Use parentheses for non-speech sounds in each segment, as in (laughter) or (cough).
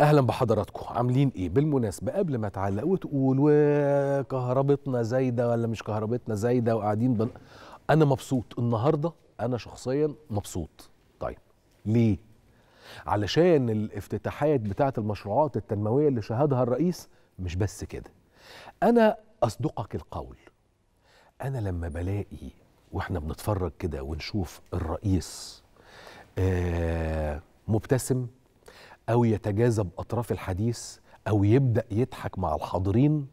أهلا بحضراتكم. عاملين إيه؟ بالمناسبة قبل ما تعلق وتقول وكهربتنا زايدة ولا مش كهربتنا زايدة؟ وقاعدين بن... أنا مبسوط. النهارده أنا شخصيا مبسوط. طيب ليه؟ علشان الافتتاحات بتاعة المشروعات التنموية اللي شهدها الرئيس مش بس كده. أنا أصدقك القول. أنا لما بلاقي وإحنا بنتفرج كده ونشوف الرئيس آه مبتسم أو يتجاذب أطراف الحديث أو يبدأ يضحك مع الحاضرين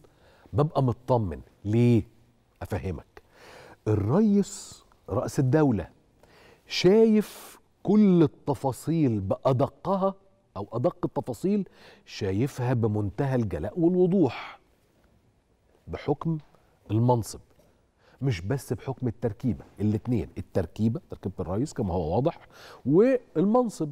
ببقى مطمن. ليه؟ أفهمك. الرئيس رأس الدولة شايف كل التفاصيل بأدقها أو أدق التفاصيل شايفها بمنتهى الجلاء والوضوح بحكم المنصب. مش بس بحكم التركيبة الاثنين التركيبة تركيبة الرئيس كما هو واضح والمنصب.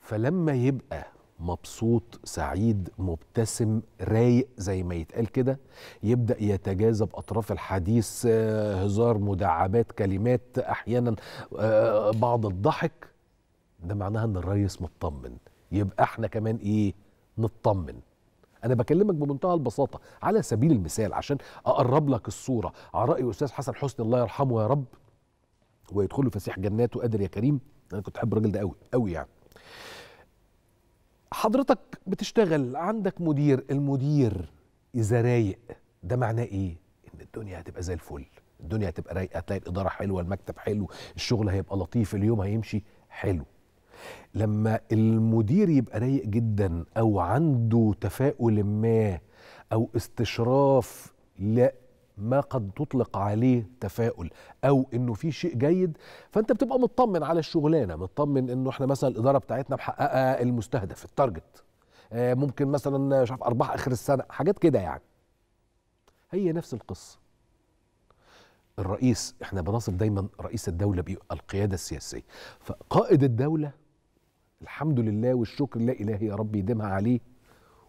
فلما يبقى مبسوط سعيد مبتسم رايق زي ما يتقال كده يبدأ يتجاذب أطراف الحديث آه، هزار مداعبات كلمات أحيانا آه، بعض الضحك. ده معناها إن الريس مطمن. يبقى إحنا كمان إيه؟ نطمن. أنا بكلمك بمنتهى البساطة. على سبيل المثال عشان أقرب لك الصورة على رأي أستاذ حسن حسني الله يرحمه يا رب ويدخله فسيح جناته قادر يا كريم. أنا كنت أحب الراجل ده قوي قوي يعني. حضرتك بتشتغل عندك مدير المدير إذا رايق ده معناه إيه؟ إن الدنيا هتبقى زي الفل. الدنيا هتبقى رايقة هتلاقي الإدارة حلوة المكتب حلو الشغل هيبقى لطيف اليوم هيمشي حلو. لما المدير يبقى رايق جدا أو عنده تفاؤل ما أو استشراف ما قد تطلق عليه تفاؤل أو إنه في شيء جيد فأنت بتبقى مطمن على الشغلانة مطمن إنه إحنا مثلا الإدارة بتاعتنا محققة المستهدف التارجت آه، ممكن مثلا مش عارف أرباح آخر السنة حاجات كده يعني. هي نفس القصة. الرئيس إحنا بنصف دايما رئيس الدولة بيبقى القيادة السياسية. فقائد الدولة الحمد لله والشكر لا إله يا رب يديمها عليه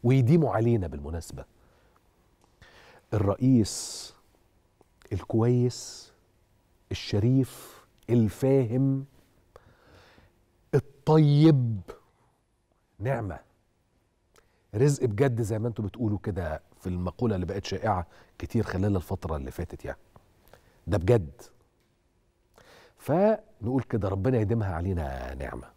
ويديمه علينا بالمناسبة. الرئيس الكويس الشريف الفاهم الطيب. نعمة. رزق بجد زي ما أنتم بتقولوا كده في المقولة اللي بقت شائعة كتير خلال الفترة اللي فاتت يعني. ده بجد. فنقول كده ربنا يديمها علينا نعمة.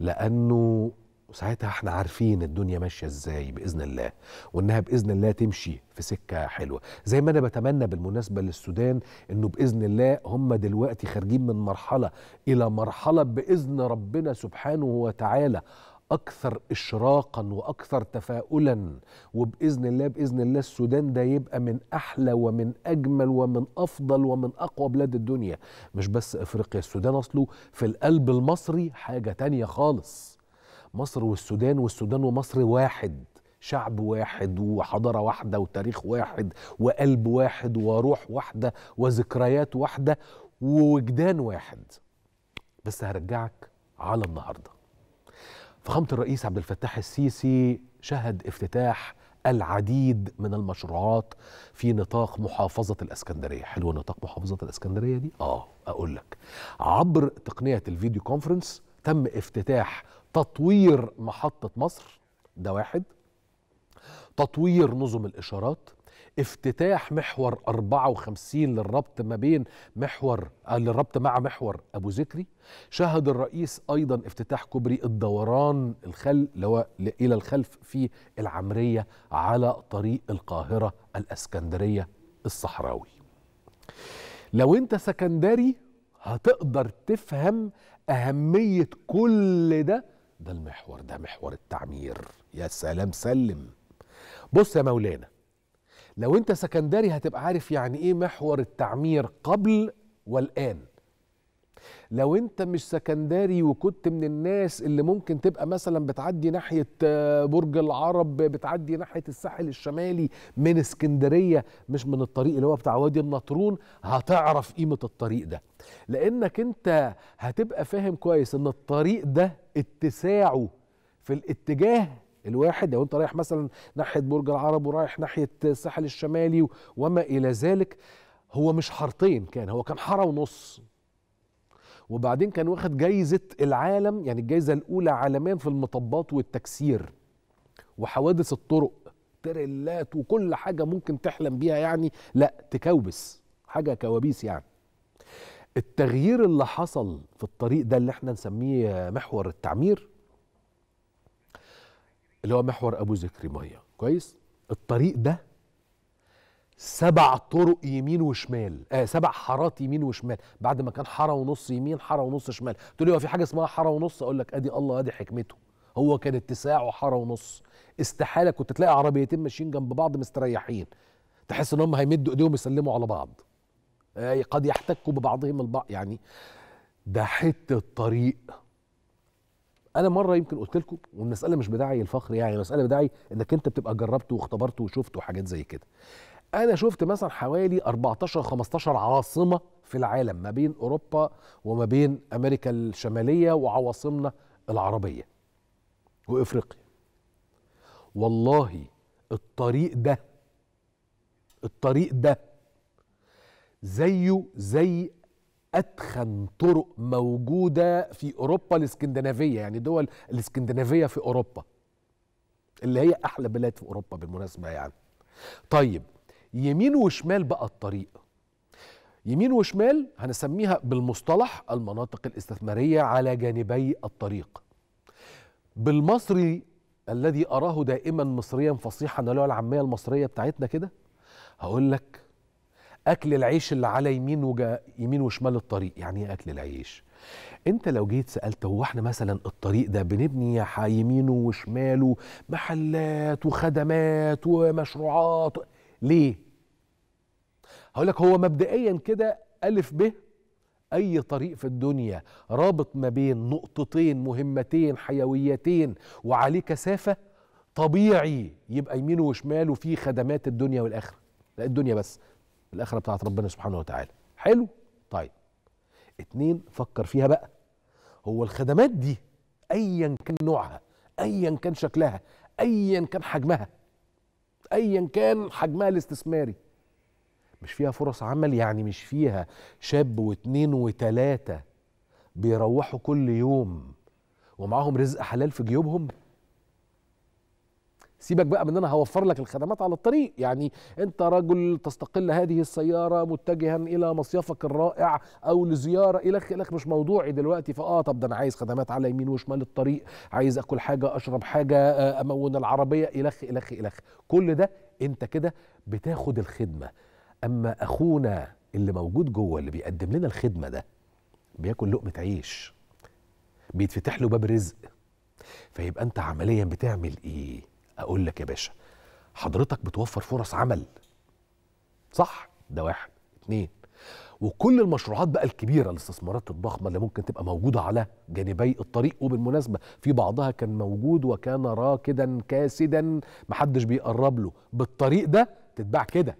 لأنه ساعتها إحنا عارفين الدنيا ماشية إزاي بإذن الله وإنها بإذن الله تمشي في سكة حلوة. زي ما أنا بتمنى بالمناسبة للسودان إنه بإذن الله هم دلوقتي خارجين من مرحلة إلى مرحلة بإذن ربنا سبحانه وتعالى أكثر اشراقا وأكثر تفاؤلا. وبإذن الله بإذن الله السودان ده يبقى من أحلى ومن أجمل ومن أفضل ومن أقوى بلاد الدنيا. مش بس إفريقيا السودان أصله في القلب المصري حاجة تانية خالص. مصر والسودان والسودان ومصر واحد شعب واحد وحضارة واحدة وتاريخ واحد وقلب واحد وروح واحدة وذكريات واحدة ووجدان واحد. بس هرجعك على النهارده. فخامة الرئيس عبد الفتاح السيسي شهد افتتاح العديد من المشروعات في نطاق محافظة الإسكندرية. حلو نطاق محافظة الإسكندرية دي؟ آه أقول لك. عبر تقنية الفيديو كونفرنس تم افتتاح تطوير محطة مصر ده واحد. تطوير نظم الإشارات افتتاح محور 54 للربط ما بين محور آه، للربط مع محور أبو ذكري. شهد الرئيس أيضا افتتاح كوبري الدوران الخل إلى الخلف في العامرية على طريق القاهرة الإسكندرية الصحراوي. لو أنت سكندري هتقدر تفهم أهمية كل ده ده المحور ده محور التعمير. يا سلام سلم. بص يا مولانا لو انت سكندري هتبقى عارف يعني إيه محور التعمير قبل والآن. لو انت مش سكندري وكنت من الناس اللي ممكن تبقى مثلا بتعدي ناحية آه، برج العرب بتعدي ناحية الساحل الشمالي من اسكندرية مش من الطريق اللي هو بتاع وادي النطرون هتعرف قيمة الطريق ده. لأنك انت هتبقى فاهم كويس إن الطريق ده اتساعه في الاتجاه الواحد. لو انت رايح مثلا ناحية برج العرب ورايح ناحية الساحل الشمالي وما إلى ذلك هو مش حارتين كان هو كان حارة ونص. وبعدين كان واخد جايزة العالم يعني الجايزة الأولى عالميا في المطبات والتكسير وحوادث الطرق تريلات وكل حاجة ممكن تحلم بيها يعني لا تكوبس حاجة كوابيس يعني. التغيير اللي حصل في الطريق ده اللي إحنا نسميه محور التعمير اللي هو محور أبو ذكري مية. كويس؟ الطريق ده سبع طرق يمين وشمال. آه سبع حارات يمين وشمال. بعد ما كان حارة ونص يمين حارة ونص شمال. تقول لي هو في حاجة اسمها حارة ونص؟ أقول لك أدي الله أدي حكمته. هو كان اتساعه حاره ونص. استحالة كنت تلاقي عربيتين ماشيين جنب بعض مستريحين. تحس إن هم هيمدوا إيديهم يسلموا على بعض. آه قد يحتكوا ببعضهم البعض. يعني ده حتة طريق. أنا مرة يمكن قلت لكم والمسألة مش بداعي الفخر يعني المسألة بداعي إنك أنت بتبقى جربته واختبرته وشفته وحاجات زي كده. أنا شفت مثلا حوالي 14 15 عاصمة في العالم ما بين أوروبا وما بين أمريكا الشمالية وعواصمنا العربية وإفريقيا. والله الطريق ده الطريق ده زيه زي أتخن طرق موجودة في أوروبا الإسكندنافية يعني دول الإسكندنافية في أوروبا اللي هي أحلى بلاد في أوروبا بالمناسبة يعني. طيب يمين وشمال بقى الطريق. يمين وشمال هنسميها بالمصطلح المناطق الاستثمارية على جانبي الطريق. بالمصري الذي أراه دائما مصريا فصيحا اللي هو العامية المصرية بتاعتنا كده هقول لك أكل العيش اللي على يمين وجا يمين وشمال الطريق. يعني إيه أكل العيش؟ أنت لو جيت سألت هو إحنا مثلا الطريق ده بنبني يمينه وشماله محلات وخدمات ومشروعات؟ ليه؟ هقول لك هو مبدئيا كده ألف ب أي طريق في الدنيا رابط ما بين نقطتين مهمتين حيويتين وعليه كثافة طبيعي يبقى يمينه وشماله فيه خدمات الدنيا والآخرة. لا الدنيا بس الآخرة بتاعت ربنا سبحانه وتعالى. حلو؟ طيب. اتنين فكر فيها بقى. هو الخدمات دي ايا كان نوعها ايا كان شكلها ايا كان حجمها ايا كان حجمها الاستثماري. مش فيها فرص عمل يعني مش فيها. شاب واتنين وتلاتة بيروحوا كل يوم ومعاهم رزق حلال في جيوبهم؟ سيبك بقى من إن أنا هوفر لك الخدمات على الطريق. يعني أنت رجل تستقل هذه السيارة متجها إلى مصيفك الرائع أو لزيارة الخ الخ مش موضوعي دلوقتي. فآه طب ده أنا عايز خدمات على يمين وشمال الطريق. عايز أكل حاجة أشرب حاجة أمون العربية. الخ الخ الخ كل ده أنت كده بتاخد الخدمة. أما أخونا اللي موجود جوه اللي بيقدم لنا الخدمة ده بياكل لقمة عيش. بيتفتح له باب رزق. فيبقى أنت عمليا بتعمل إيه؟ أقول لك يا باشا حضرتك بتوفر فرص عمل. صح؟ ده واحد. اتنين وكل المشروعات بقى الكبيرة الاستثمارات الضخمة اللي ممكن تبقى موجودة على جانبي الطريق. وبالمناسبة في بعضها كان موجود وكان راكدا كاسدا محدش بيقرب له. بالطريق ده تتباع كده.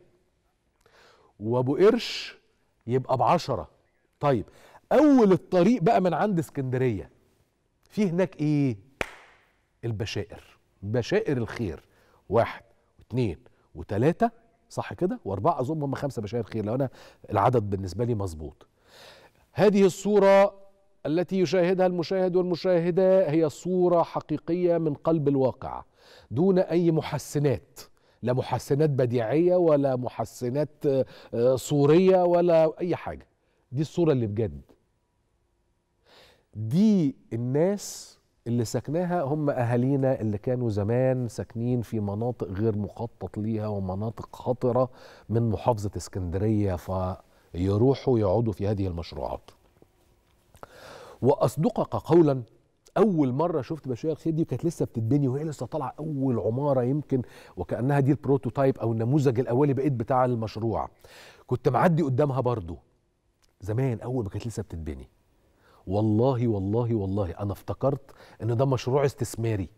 وأبو قرش يبقى بعشرة. طيب أول الطريق بقى من عند اسكندرية في هناك إيه؟ البشائر. بشائر الخير. واحد واثنين وثلاثة صح كده؟ وأربعة أظن هم خمسة بشائر خير لو أنا العدد بالنسبة لي مظبوط. هذه الصورة التي يشاهدها المشاهد والمشاهدة هي صورة حقيقية من قلب الواقع دون أي محسنات. لا محسنات بديعية ولا محسنات صورية ولا أي حاجة. دي الصورة اللي بجد. دي الناس اللي سكناها هم أهالينا اللي كانوا زمان ساكنين في مناطق غير مخطط ليها ومناطق خطرة من محافظة اسكندرية فيروحوا يقعدوا في هذه المشروعات. وأصدقك قولا أول مرة شفت بشير الخير دي كانت لسه بتتبني وهي لسه طالعة أول عمارة يمكن وكأنها دي البروتوتايب أو النموذج الأولي بقيت بتاع المشروع. كنت معدي قدامها برضو زمان أول ما كانت لسه بتتبني. والله والله والله أنا افتكرت إن ده مشروع استثماري.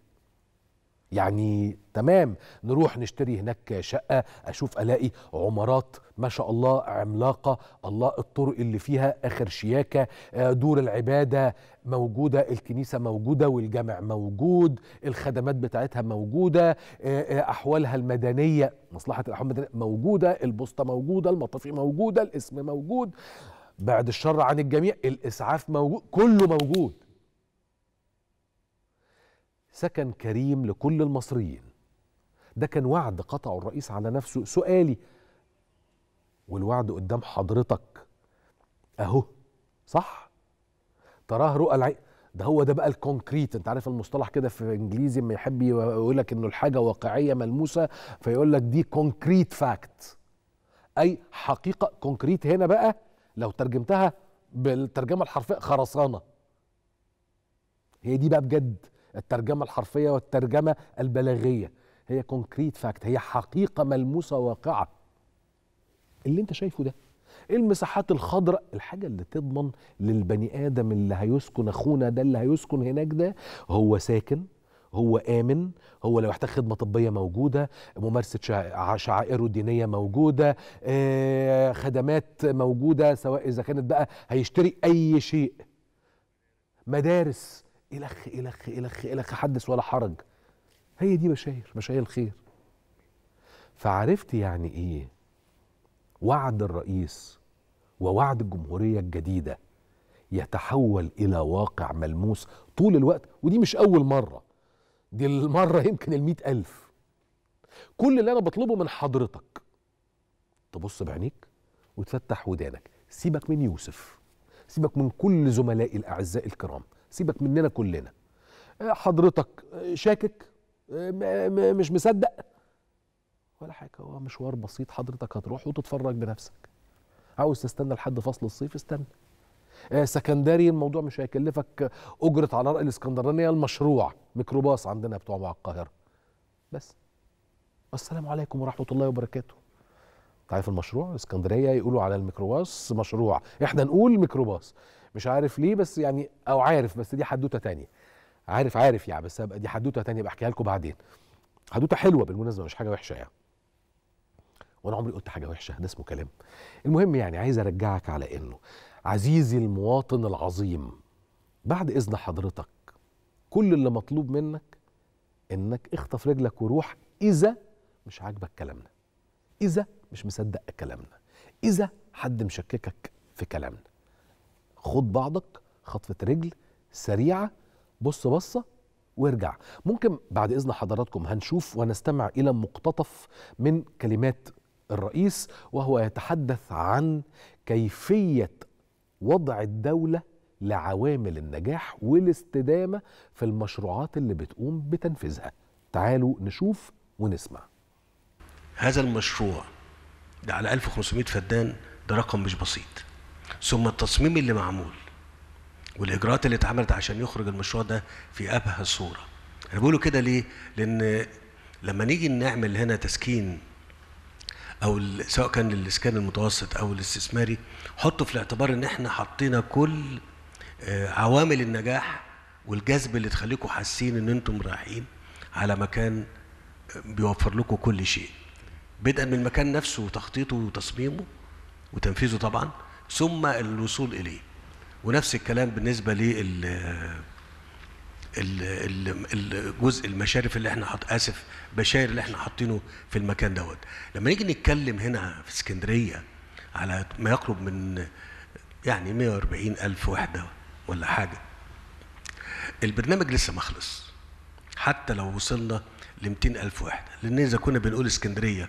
يعني تمام نروح نشتري هناك شقة أشوف ألاقي عمارات ما شاء الله عملاقة الله الطرق اللي فيها آخر شياكة دور العبادة موجودة الكنيسة موجودة والجامع موجود الخدمات بتاعتها موجودة أحوالها المدنية مصلحة الأحوال المدنية موجودة البوسطة موجودة المطافي موجودة الاسم موجود. بعد الشر عن الجميع الإسعاف موجود كله موجود. سكن كريم لكل المصريين. ده كان وعد قطعه الرئيس على نفسه. سؤالي والوعد قدام حضرتك أهو صح؟ تراه رؤى العين. ده هو ده بقى ال concrete. انت عارف المصطلح كده في إنجليزي لما يحب يقول لك إنه الحاجة واقعية ملموسة فيقول لك دي concrete fact أي حقيقة concrete هنا بقى لو ترجمتها بالترجمة الحرفية خرسانة. هي دي بقى بجد الترجمة الحرفية والترجمة البلاغية. هي concrete fact هي حقيقة ملموسة واقعة. اللي انت شايفه ده المساحات الخضراء؟ الحاجة اللي تضمن للبني آدم اللي هيسكن أخونا ده اللي هيسكن هناك ده هو ساكن هو آمن هو لو يحتاج خدمة طبية موجودة ممارسة شعائره الدينية موجودة آه، خدمات موجودة سواء إذا كانت بقى هيشتري أي شيء. مدارس إلخ إلخ إلخ إلخ حدث ولا حرج. هي دي بشاير بشاير الخير. فعرفت يعني إيه؟ وعد الرئيس ووعد الجمهورية الجديدة يتحول إلى واقع ملموس طول الوقت ودي مش أول مرة. دي المرة يمكن المئة ألف. كل اللي أنا بطلبه من حضرتك. تبص بعينيك وتفتح ودانك. سيبك من يوسف. سيبك من كل زملائي الأعزاء الكرام. سيبك مننا كلنا. حضرتك شاكك؟ مش مصدق؟ ولا حاجة. هو مشوار بسيط. حضرتك هتروح وتتفرج بنفسك. عاوز تستنى لحد فصل الصيف؟ استنى. آه سكندري الموضوع مش هيكلفك أجرة على رأي الإسكندرانية المشروع ميكروباص عندنا بتوع مع القاهرة. بس. والسلام عليكم ورحمة الله وبركاته. تعرف المشروع؟ إسكندرية يقولوا على الميكروباص مشروع. إحنا نقول ميكروباص. مش عارف ليه بس يعني أو عارف بس دي حدوتة تانية. عارف عارف يعني بس دي حدوتة تانية بحكيها لكم بعدين. حدوتة حلوة بالمناسبة مش حاجة وحشة يعني. وأنا عمري قلت حاجة وحشة ده اسمه كلام. المهم يعني عايز أرجعك على إنه عزيزي المواطن العظيم بعد إذن حضرتك كل اللي مطلوب منك إنك اخطف رجلك وروح إذا مش عاجبك كلامنا إذا مش مصدق كلامنا إذا حد مشككك في كلامنا. خد بعضك خطفة رجل سريعة بص بصة وارجع. ممكن بعد إذن حضراتكم هنشوف ونستمع إلى مقتطف من كلمات الرئيس وهو يتحدث عن كيفية وضع الدولة لعوامل النجاح والاستدامة في المشروعات اللي بتقوم بتنفيذها. تعالوا نشوف ونسمع. هذا المشروع ده على 1500 فدان ده رقم مش بسيط. ثم التصميم اللي معمول والإجراءات اللي اتعملت عشان يخرج المشروع ده في أبهى صورة. أنا بقوله كده ليه؟ لأن لما نيجي نعمل هنا تسكين أو سواء كان الإسكان المتوسط أو الاستثماري حطوا في الاعتبار إن إحنا حطينا كل عوامل النجاح والجذب اللي تخليكم حاسين إن أنتم رايحين على مكان بيوفر لكم كل شيء. بدءا من المكان نفسه وتخطيطه وتصميمه وتنفيذه طبعا ثم الوصول إليه. ونفس الكلام بالنسبة لل الجزء المشارف اللي إحنا حط آسف بشاير اللي إحنا حاطينه في المكان دوت. لما نيجي نتكلم هنا في اسكندرية على ما يقرب من يعني 140 ألف وحدة ولا حاجة البرنامج لسه ما خلص. حتى لو وصلنا ل 200 ألف وحدة لأن إذا كنا بنقول اسكندرية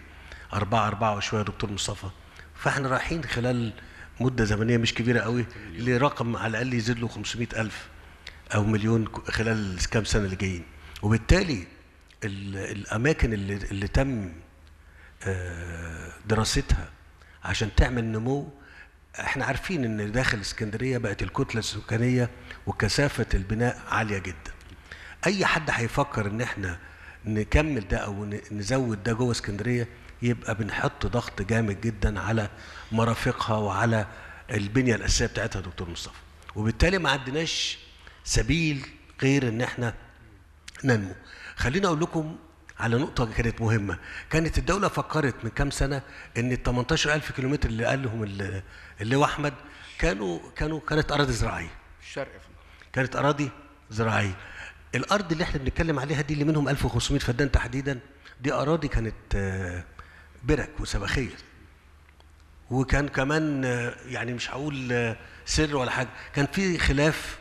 أربعة أربعة وشوية دكتور مصطفى فإحنا رايحين خلال مدة زمنية مش كبيرة قوي لرقم على الأقل يزيد له 500 ألف. أو مليون خلال كام سنة اللي جايين. وبالتالي الأماكن اللي, اللي تم دراستها عشان تعمل نمو إحنا عارفين إن داخل اسكندرية بقت الكتلة السكانية وكثافة البناء عالية جدا. أي حد هيفكر إن إحنا نكمل ده أو نزود ده جوه اسكندرية يبقى بنحط ضغط جامد جدا على مرافقها وعلى البنية الأساسية بتاعتها دكتور مصطفى. وبالتالي ما عندناش سبيل غير إن إحنا ننمو. خليني أقول لكم على نقطة كانت مهمة. كانت الدولة فكرت من كام سنة إن ال 18000 كيلومتر اللي قال لهم اللي هو أحمد كانوا كانوا كانت أراضي زراعية. الشرق كانت أراضي زراعية. الأرض اللي إحنا بنتكلم عليها دي اللي منهم 1500 فدان تحديدا دي أراضي كانت برك وسبخيه وكان كمان يعني مش هقول سر ولا حاجة. كان في خلاف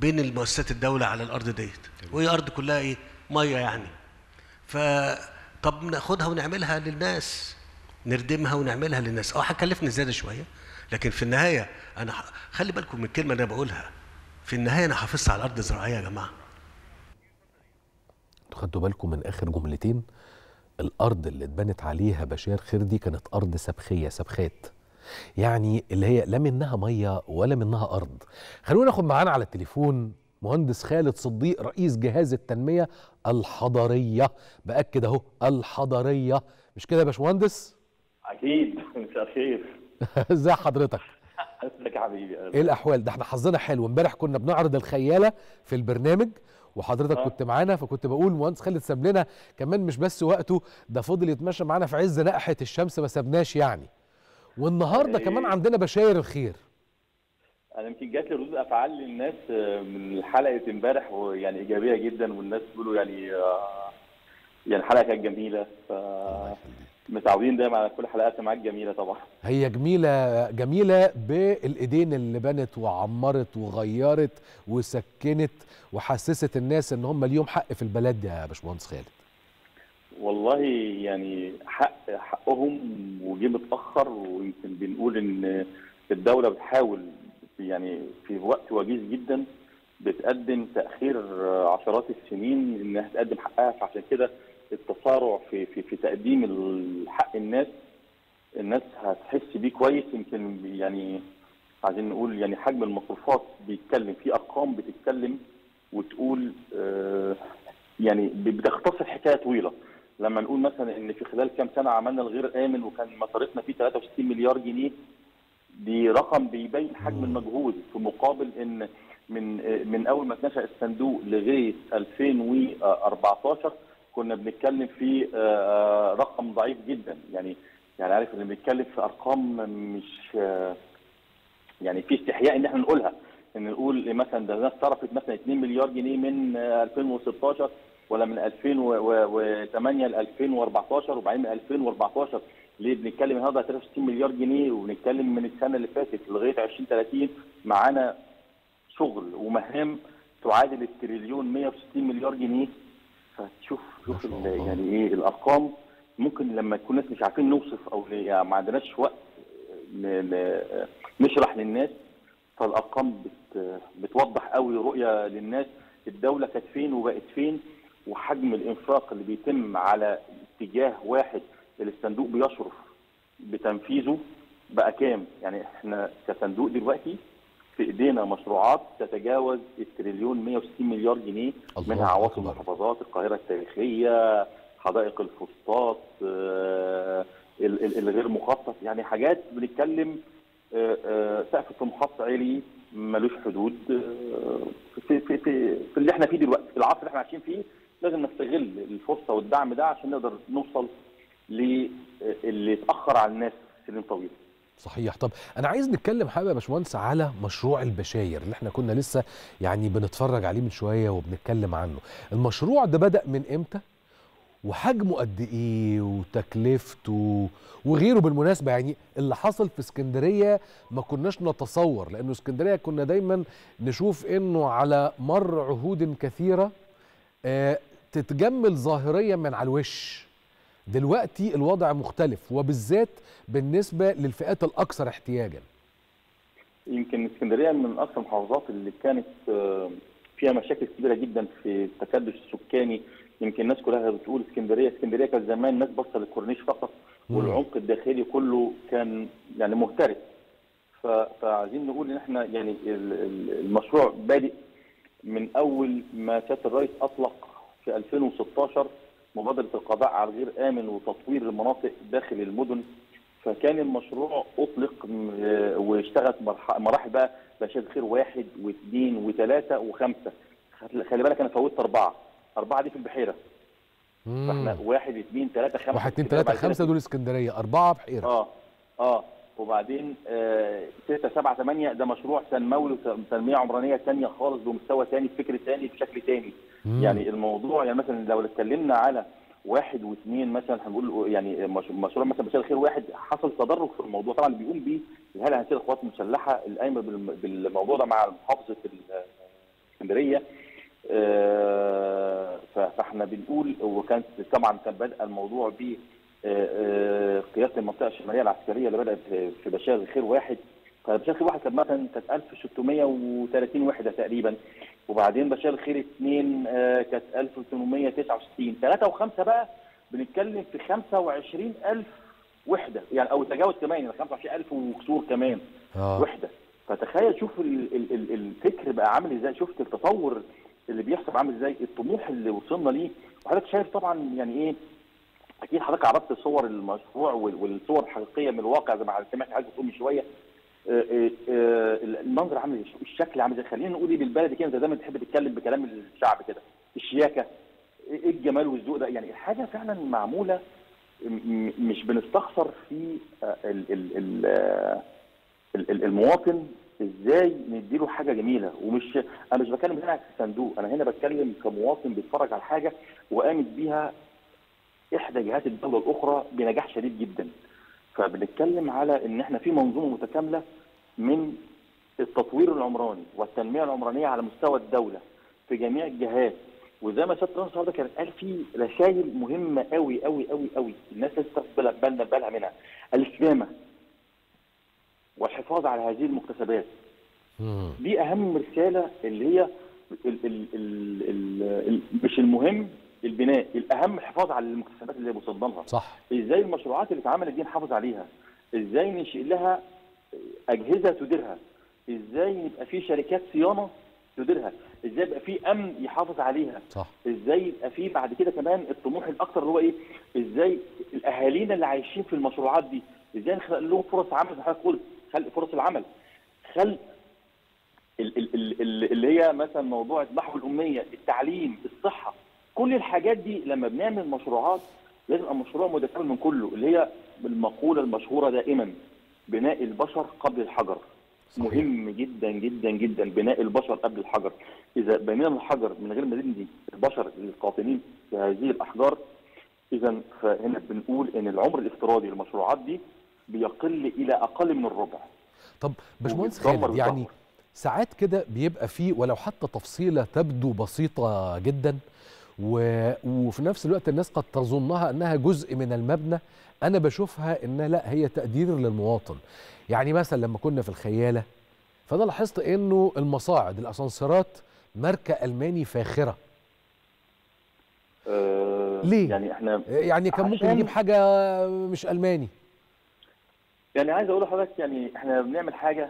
بين المؤسسات الدولة على الأرض ديت. وهي أرض كلها إيه؟ مية يعني. طب ناخدها ونعملها للناس. نردمها ونعملها للناس. أه هكلفني زيادة شوية لكن في النهاية أنا ح- خلي بالكم من الكلمة اللي أنا بقولها. في النهاية أنا حافظت على الأرض الزراعيه يا جماعة. خدتوا بالكم من آخر جملتين. الأرض اللي اتبنت عليها بشار خير دي كانت أرض سبخية سبخات. يعني اللي هي لا منها مية ولا منها أرض. خلونا ناخد معانا على التليفون مهندس خالد صديق رئيس جهاز التنمية الحضرية. بأكد أهو الحضرية. مش كده يا باشمهندس؟ أكيد مساء الخير (laughs) ازي حضرتك؟ ازيك يا حبيبي؟ إيه الأحوال؟ ده إحنا حظنا حلو. امبارح كنا بنعرض الخيالة في البرنامج وحضرتك آه. كنت معانا فكنت بقول مهندس خالد ساب لنا كمان مش بس وقته ده فضل يتمشى معانا في عز نقحة الشمس ما سابناش يعني. والنهارده إيه. كمان عندنا بشاير الخير. أنا يمكن جات لي ردود أفعال للناس آه، من حلقه امبارح ويعني إيجابية جدا والناس بيقولوا يعني آه، يعني الحلقة كانت جميلة ف متعودين دايما على كل حلقات معاك جميلة طبعا. هي جميلة جميلة بالإيدين اللي بنت وعمرت وغيرت وسكنت وحسست الناس إن هم ليهم حق في البلد دي يا باشمهندس خالد. والله يعني حق حقهم وجه متأخر ويمكن بنقول إن الدولة بتحاول يعني في وقت وجيز جدا بتقدم تأخير عشرات السنين إنها تقدم حقها فعشان كده التسارع في في في تقديم الحق الناس الناس هتحس بيه كويس. يمكن يعني عايزين نقول يعني حجم المصروفات بيتكلم في أرقام بتتكلم وتقول آه يعني بتختصر حكاية طويلة. لما نقول مثلا إن في خلال كام سنة عملنا الغير آمن وكان مصاريفنا فيه 63 مليار جنيه دي رقم بيبين حجم المجهود في مقابل إن من من أول ما اتنشأ الصندوق لغاية 2014 كنا بنتكلم في آه، رقم ضعيف جدا. يعني يعني عارف اللي بنتكلم في أرقام مش آه، يعني في استحياء إن إحنا نقولها. إن نقول مثلا ده الناس صرفت مثلا 2 مليار جنيه من آه، 2016 ولا من 2008 ل 2014 وبعدين من 2014 ليه بنتكلم النهارده 63 مليار جنيه وبنتكلم من السنة اللي فاتت لغاية 2030 معانا شغل ومهام تعادل التريليون 160 مليار جنيه. فتشوف شوف. يعني إيه الأرقام. ممكن لما تكون الناس مش عارفين نوصف أو يعني ما عندناش وقت نشرح للناس فالأرقام بت بتوضح قوي رؤية للناس. الدولة كانت فين وبقت فين. وحجم الإنفاق اللي بيتم على اتجاه واحد اللي الصندوق بيشرف بتنفيذه بقى كام؟ يعني إحنا كصندوق دلوقتي في إيدينا مشروعات تتجاوز التريليون 160 مليار جنيه منها عواصم. المحافظات القاهرة التاريخية حدائق الفسطاط آه، ال- ال- الغير مخطط يعني حاجات بنتكلم آه، آه، سقف الطموحات عالي ملوش حدود في, في, في, في اللي إحنا فيه دلوقتي في العصر اللي إحنا عايشين فيه لازم نستغل الفرصة والدعم ده عشان نقدر نوصل للي اتاخر على الناس سنين طويلة. صحيح. طب أنا عايز نتكلم حاجة يا باشمهندس على مشروع البشاير اللي إحنا كنا لسه يعني بنتفرج عليه من شوية وبنتكلم عنه. المشروع ده بدأ من إمتى؟ وحجمه قد إيه؟ وتكلفته؟ وغيره بالمناسبة يعني اللي حصل في اسكندرية ما كناش نتصور لأنه اسكندرية كنا دايما نشوف إنه على مر عهود كثيرة آه، تتجمل ظاهريا من على الوش. دلوقتي الوضع مختلف وبالذات بالنسبة للفئات الأكثر احتياجا. يمكن اسكندرية من أكثر المحافظات اللي كانت آه، فيها مشاكل كبيرة جدا في التكدس السكاني. يمكن الناس كلها بتقول اسكندرية اسكندرية كان زمان الناس باصه للكورنيش فقط. والعمق الداخلي كله كان يعني مهترئ ف- فعايزين نقول إن إحنا يعني ال- ال- المشروع بادئ من أول ما سياده الرئيس أطلق في 2016 مبادرة القضاء على الغير آمن وتطوير المناطق داخل المدن فكان المشروع أطلق آه، واشتغلت مراحل بقى بشاد خير واحد واثنين وثلاثة وخمسة. خل- خلي بالك أنا فوتت أربعة. أربعة دي في البحيرة. فإحنا. واحد اثنين ثلاثة خمسة. واحد بعد كده خمسة دول اسكندرية. أربعة بحيرة. آه آه. وبعدين آه ستة سبعة ثمانية ده مشروع تنموي وتنمية عمرانية تانية خالص بمستوى تاني بفكر تاني بشكل تاني. مم. يعني الموضوع يعني مثلا لو اتكلمنا على واحد واثنين مثلا هنقول يعني مش- مشروع مثلا بشار خير واحد حصل تدرج في الموضوع. طبعا اللي بيقوم بيه الهيئه الهندسيه للقوات المسلحه القايمة بالم- بالموضوع ده مع محافظة ال- اسكندرية. آه، فاحنا بنقول وكان طبعا كان بدأ الموضوع ب قيادة المنطقة الشمالية العسكرية اللي بدأت في بشار الخير واحد. فبشار الخير واحد كان مثلا كانت 1630 وحدة تقريبا وبعدين بشار الخير اثنين آه، كانت 1869 ثلاثة وخمسة بقى بنتكلم في 25000 وحدة يعني أو تجاوز كمان يعني 25000 وكسور كمان آه. وحدة. فتخيل شوف ال ال ال الفكر بقى عامل إزاي شفت التطور اللي بيحصل عامل إزاي الطموح اللي وصلنا ليه. وحضرتك شايف طبعا يعني إيه أكيد حضرتك عرضت صور المشروع وال- والصور الحقيقية من الواقع زي ما سمعت حضرتك بتقول من شوية آه، آه، آه، المنظر عامل الشكل عامل خلينا نقول إيه بالبلدي كده انت دايما بتحب تتكلم بكلام الشعب كده. الشياكة إيه الجمال والذوق ده؟ يعني الحاجة فعلا معمولة مش بنستخسر في ال ال ال ال- ال- المواطن إزاي نديله حاجة جميلة. ومش أنا مش بتكلم هنا في الصندوق أنا هنا بتكلم كمواطن بيتفرج على حاجة وقامت بيها إحدى جهات الدولة الأخرى بنجاح شديد جدا. فبنتكلم على إن إحنا في منظومة متكاملة من التطوير العمراني والتنمية العمرانية على مستوى الدولة في جميع الجهات. وزي ما سياده الرئيس النهارده كان قال في رسائل مهمة قوي قوي قوي قوي الناس لازم تاخد بالنا بالها منها. الاستدامه والحفاظ على هذه المكتسبات. دي أهم رسالة اللي هي ال ال ال ال ال مش المهم البناء الأهم الحفاظ على المكتسبات اللي وصلنا لها صح. إزاي المشروعات اللي اتعملت دي نحافظ عليها؟ إزاي ننشئ لها أجهزة تديرها؟ إزاي يبقى في شركات صيانة تديرها؟ إزاي يبقى في أمن يحافظ عليها؟ صح. إزاي يبقى في بعد كده كمان الطموح الاكثر اللي هو إيه؟ إزاي الأهالينا اللي عايشين في المشروعات دي إزاي نخلق لهم فرص عمل؟ زي ما حضرتك قلت خلق فرص العمل. خلق ال- ال- ال- ال- اللي هي مثلا موضوع محو الاميه التعليم الصحة. كل الحاجات دي لما بنعمل مشروعات لازم يبقى مشروع متكامل من كله اللي هي المقولة المشهورة دائما بناء البشر قبل الحجر صحيح. مهم جدا جدا جدا بناء البشر قبل الحجر إذا بنينا الحجر من غير ما نبني البشر القاطنين في هذه الأحجار اذا فهنا بنقول إن العمر الافتراضي للمشروعات دي بيقل إلى أقل من الربع طب باشمهندس خالد يعني. ساعات كده بيبقى فيه ولو حتى تفصيلة تبدو بسيطة جدا و... وفي نفس الوقت الناس قد تظنها انها جزء من المبنى. أنا بشوفها انها لا هي تقدير للمواطن. يعني مثلا لما كنا في الخيالة فأنا لاحظت إنه المصاعد الأسانسيرات ماركة ألماني فاخرة. آه ليه؟ يعني إحنا يعني كان ممكن نجيب حاجة مش ألماني. يعني عايز أقول لحضرتك يعني إحنا بنعمل حاجة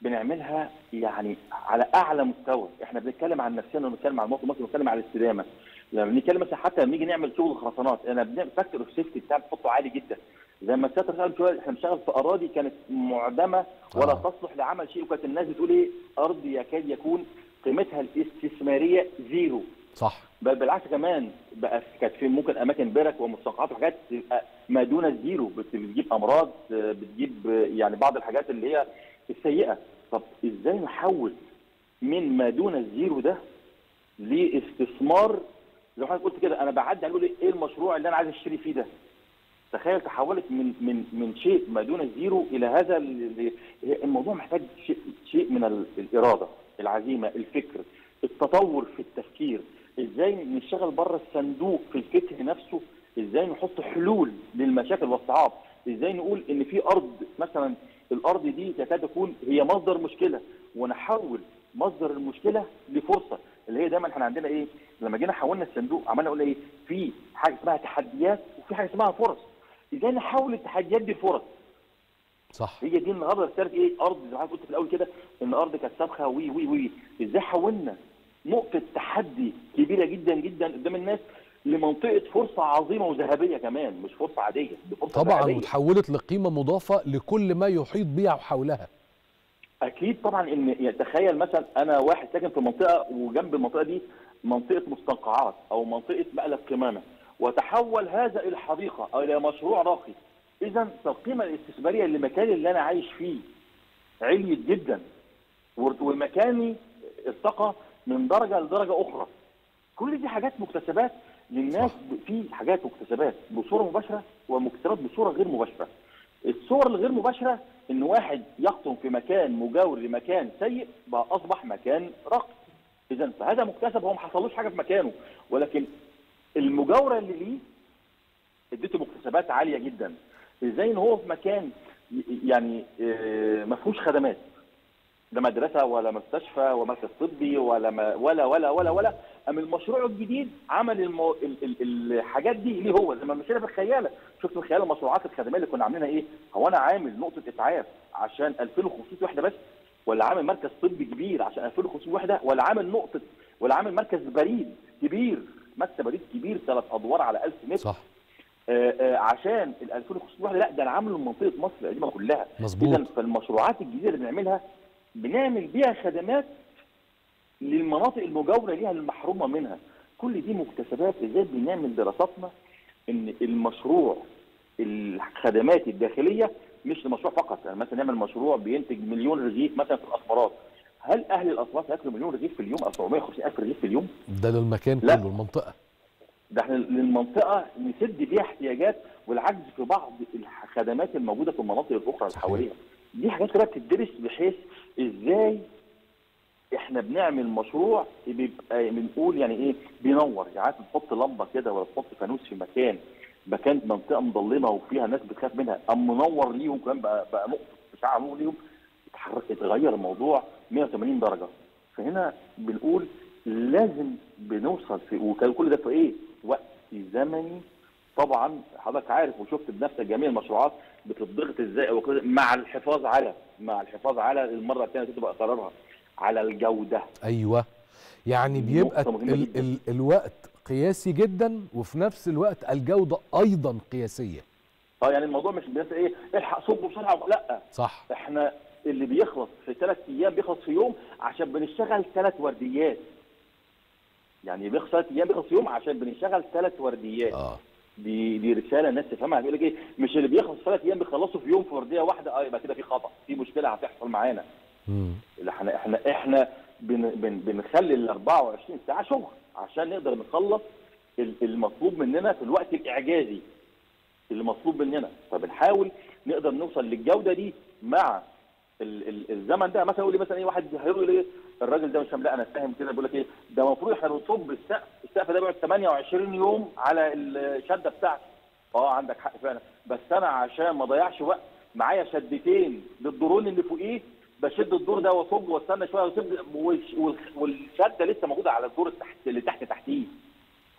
بنعملها يعني على أعلى مستوى. إحنا بنتكلم عن نفسنا وبنتكلم عن المواطن المصري وبنتكلم عن الاستدامة. لما بنتكلم مثلا حتى لما نيجي نعمل شغل خرسانات أنا بنعمل factor of safety بتاع بنحطه عالي جدا. زي ما السيادة سأل شوية إحنا بنشتغل في أراضي كانت معدمة ولا آه. تصلح لعمل شيء وكانت الناس بتقول إيه؟ أرض يكاد يكون قيمتها الاستثمارية zero. صح. بل بالعكس كمان بقى كانت في ممكن أماكن برك ومستنقعات وحاجات تبقى ما دون ال zero. بت- بتجيب أمراض بتجيب يعني بعض الحاجات اللي هي السيئة. طب إزاي نحول من ما دون ال zero ده لاستثمار؟ زي ما حضرتك قلت كده أنا بعدي أقول إيه المشروع اللي أنا عايز أشتري فيه ده؟ تخيل تحولت من من من شيء ما دون ال zero إلى هذا ال- ال- الموضوع محتاج شيء, شيء من ال- الإرادة العزيمة الفكر التطور في التفكير. إزاي نشتغل بره الصندوق في الفكر نفسه؟ إزاي نحط حلول للمشاكل والصعاب؟ إزاي نقول إن في أرض مثلا الأرض دي تكاد تكون هي مصدر مشكلة ونحول مصدر المشكلة لفرصة. اللي هي دايما إحنا عندنا إيه؟ لما جينا حولنا الصندوق عملنا نقول إيه؟ في حاجة اسمها تحديات وفي حاجة اسمها فرص. إزاي نحول التحديات دي لفرص؟ صح. هي دي النهارده رساله إيه؟ أرض زي ما قلت في الأول كده إن أرض كانت سابخة وي وي وي. إزاي حولنا نقطة تحدي كبيرة جدا جدا قدام الناس؟ لمنطقة فرصة عظيمة وذهبية كمان مش فرصة عادية دي فرصة طبعا ذهبية. وتحولت لقيمة مضافة لكل ما يحيط بها وحولها أكيد طبعا إن يعني تخيل مثلا أنا واحد ساكن في منطقة وجنب المنطقة دي منطقة مستنقعات أو منطقة مقلب قمامة وتحول هذا إلى حديقة أو إلى مشروع راقي. اذا القيمة الاستثمارية للمكان اللي أنا عايش فيه عليت جدا ومكاني ارتقى من درجة لدرجة أخرى. كل دي حاجات مكتسبات للناس. في حاجات مكتسبات بصورة مباشرة ومكتسبات بصورة غير مباشرة. الصور الغير مباشرة إن واحد يقطن في مكان مجاور لمكان سيء بقى أصبح مكان راقي إذا فهذا مكتسب هو ما حصلوش حاجة في مكانه. ولكن المجاورة اللي ليه اديته مكتسبات عالية جدا. إزاي إن هو في مكان يعني آه، ما فيهوش خدمات؟ لا مدرسة ولا مستشفى ولا مركز طبي ولا ولا ولا ولا ولا. أم المشروع الجديد عمل المو... ال... ال... الحاجات دي ليه هو؟ زي ما مشينا في الخياله شفت في الخياله المشروعات الخدمية اللي كنا عاملينها إيه؟ هو أنا عامل نقطة إسعاف عشان 2500 وحده بس ولا عامل مركز طبي كبير عشان 2500 وحده ولا عامل نقطة ولا عامل مركز بريد كبير مكتب بريد كبير ثلاث أدوار على 1000 متر. صح. آه، آه، عشان ال 2500 وحده لا ده أنا عامله لمنطقة مصر القديمة كلها. مظبوط. اذا فالمشروعات الجديدة اللي بنعملها بنعمل بيها خدمات للمناطق المجاورة ليها المحرومة منها كل دي مكتسبات إزاي بنعمل دراساتنا إن المشروع الخدمات الداخلية مش لمشروع فقط يعني مثلا نعمل مشروع بينتج مليون رغيف مثلا في الأسمرات هل أهل الأسمرات هياكلوا مليون رغيف في اليوم أو 750 ألف رغيف في اليوم؟ ده للمكان لا. كله المنطقة ده إحنا للمنطقة نسد بيها احتياجات والعجز في بعض الخدمات الموجودة في المناطق الأخرى اللي. حواليها. دي حاجات كلها بتدرس بحيث إزاي إحنا بنعمل مشروع بيبقى بنقول يعني إيه بينور. يعني عارف تحط لمبة كده ولا تحط فانوس في مكان مكان منطقة مظلمه وفيها ناس بتخاف منها. ام منور ليهم كمان بقى, بقى نقطة إشعاع نور ليهم. اتغير الموضوع 180 درجة. فهنا بنقول لازم بنوصل في وكان كل ده في إيه؟ وقت زمني. طبعا حضرتك عارف وشفت بنفسك جميع المشروعات بتضغط إزاي مع الحفاظ على مع الحفاظ على المرة الثانية تبقى قرارها. على الجودة. أيوه. يعني بيبقى نقطة مهمة ال جداً. ال الوقت قياسي جدا وفي نفس الوقت الجودة أيضا قياسية. آه يعني الموضوع مش بس إيه الحق صب بسرعة لأ. صح. إحنا اللي بيخلص في ثلاث أيام بيخلص في يوم عشان بنشتغل ثلاث ورديات. يعني بيخلص ثلاث أيام بيخلص في يوم عشان بنشتغل ثلاث ورديات. آه. دي دي رسالة الناس تفهمها. بيقول لك إيه مش اللي بيخلص ثلاث أيام بيخلصوا في يوم في وردية واحدة. آه يبقى كده في خطأ في مشكلة هتحصل معانا. اللي إحنا إحنا إحنا بن بن بنخلي ال 24 ساعة شغل عشان نقدر نخلص ال- المطلوب مننا في الوقت الإعجازي. اللي مطلوب مننا. فبنحاول نقدر نوصل للجودة دي مع ال ال الزمن ده. مثلا يقول لي مثلا إيه واحد هيقول لي الراجل ده مش لا أنا فاهم كده. بيقول لك إيه ده المفروض إحنا بنصب السقف السقف ده بيقعد 28 يوم على الشدة بتاعته. آه عندك حق فعلا. بس أنا عشان ما أضيعش وقت معايا شدتين للدورين اللي فوقيه بشد الدور ده واصب واستنى شوية والخ- والشدة لسه موجودة على الدور التحت اللي تحت تحتيه.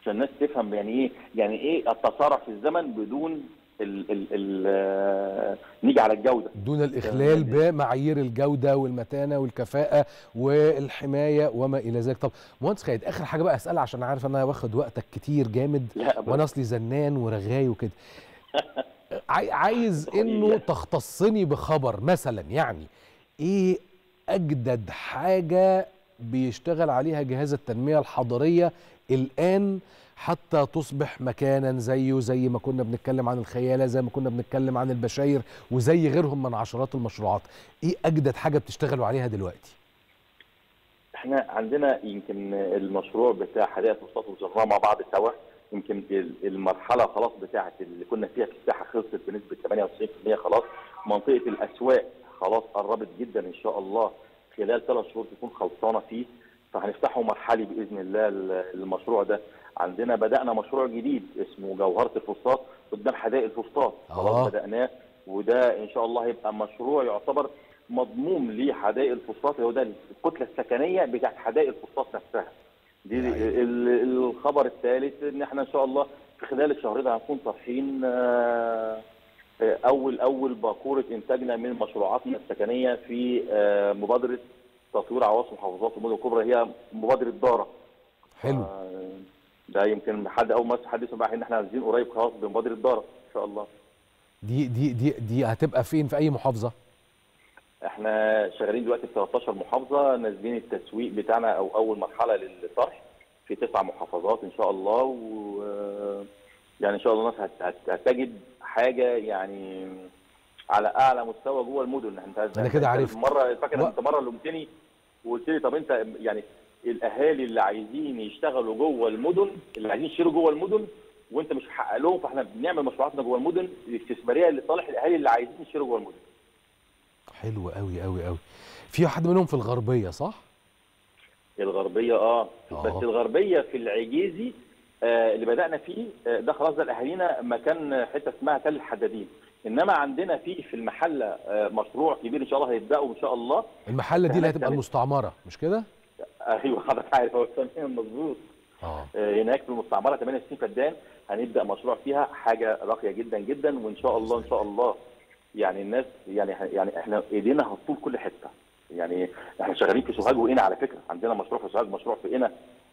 عشان الناس تفهم يعني إيه يعني إيه التسارع في الزمن بدون ال ال ال آه، نيجي على الجودة. دون الإخلال بمعايير الجودة والمتانة والكفاءة والحماية وما إلى ذلك. طب مهندس خالد آخر حاجة بقى أسألها عشان عارف إن أنا واخد وقتك كتير جامد وأنا اصلي زنان ورغاي وكده. (laughs) عاي- عايز إنه تختصني بخبر مثلا يعني. إيه اجدد حاجة بيشتغل عليها جهاز التنمية الحضرية الآن حتى تصبح مكانا زيه زي ما كنا بنتكلم عن الخيالة زي ما كنا بنتكلم عن البشاير وزي غيرهم من عشرات المشروعات. إيه اجدد حاجة بتشتغلوا عليها دلوقتي؟ إحنا عندنا يمكن المشروع بتاع حدائق الفسطاط وزرناه مع بعض سوا. يمكن ال- المرحلة خلاص بتاعه اللي كنا فيها في الساحة خلصت بنسبة 98% خلاص. منطقة الأسواق خلاص قربت جدا إن شاء الله خلال ثلاث شهور تكون خلصانة فيه فهنفتحه مرحلي بإذن الله ال- المشروع ده عندنا بدأنا مشروع جديد اسمه جوهرة الفسطاط قدام حدائق الفسطاط. خلاص بدأناه وده إن شاء الله هيبقى مشروع يعتبر مضموم لحدائق الفسطاط هو ده الكتلة السكنية بتاعت حدائق الفسطاط نفسها دي يعني. ال- الخبر الثالث إن إحنا إن شاء الله في خلال الشهر ده هنكون آه، آه، أول أول باكورة إنتاجنا من مشروعاتنا السكنية في آه، مبادرة تطوير عواصم محافظات المدن الكبرى هي مبادرة دارة. حلو. آه، ده يمكن حد أول ما حد يسمع إن إحنا عايزين قريب خلاص بمبادرة دارة إن شاء الله. دي دي دي دي هتبقى فين؟ في أي محافظة؟ إحنا شغالين دلوقتي في 13 محافظة نازلين التسويق بتاعنا أو أول مرحلة للطرح في تسع محافظات إن شاء الله. و يعني إن شاء الله الناس هت- هت- هتجد حاجة يعني على أعلى مستوى جوه المدن. أنت أنا كده عرفت. مرة فاكر و- أنت مرة لومتني وقلت لي طب أنت يعني الأهالي اللي عايزين يشتغلوا جوه المدن اللي عايزين يشتروا جوه المدن وأنت مش محقق لهم فإحنا بنعمل مشروعاتنا جوه المدن الاستثمارية لصالح الأهالي اللي عايزين يشتروا جوه المدن. حلو قوي قوي قوي في حد منهم في الغربية صح؟ الغربية آه. آه. بس الغربية في العجيزي اللي بدأنا فيه آه ده خلاص ده لاهالينا مكان حتة اسمها تل الحدادين. إنما عندنا في في المحلة آه مشروع كبير إن شاء الله هيبداوا إن شاء الله. المحلة دي اللي هتبقى. المستعمره مش كده؟ أيوه حضرتك عارف هو تمام مظبوط. آه، هناك في المستعمرة 68 فدان هنبدأ مشروع فيها حاجة راقية جدا جدا وإن شاء الله إن شاء الله يعني الناس يعني يعني إحنا إيدينا هتطول كل حتة. يعني إحنا شغالين في سوهاج وقنا على فكرة عندنا مشروع في سوهاج مشروع في قنا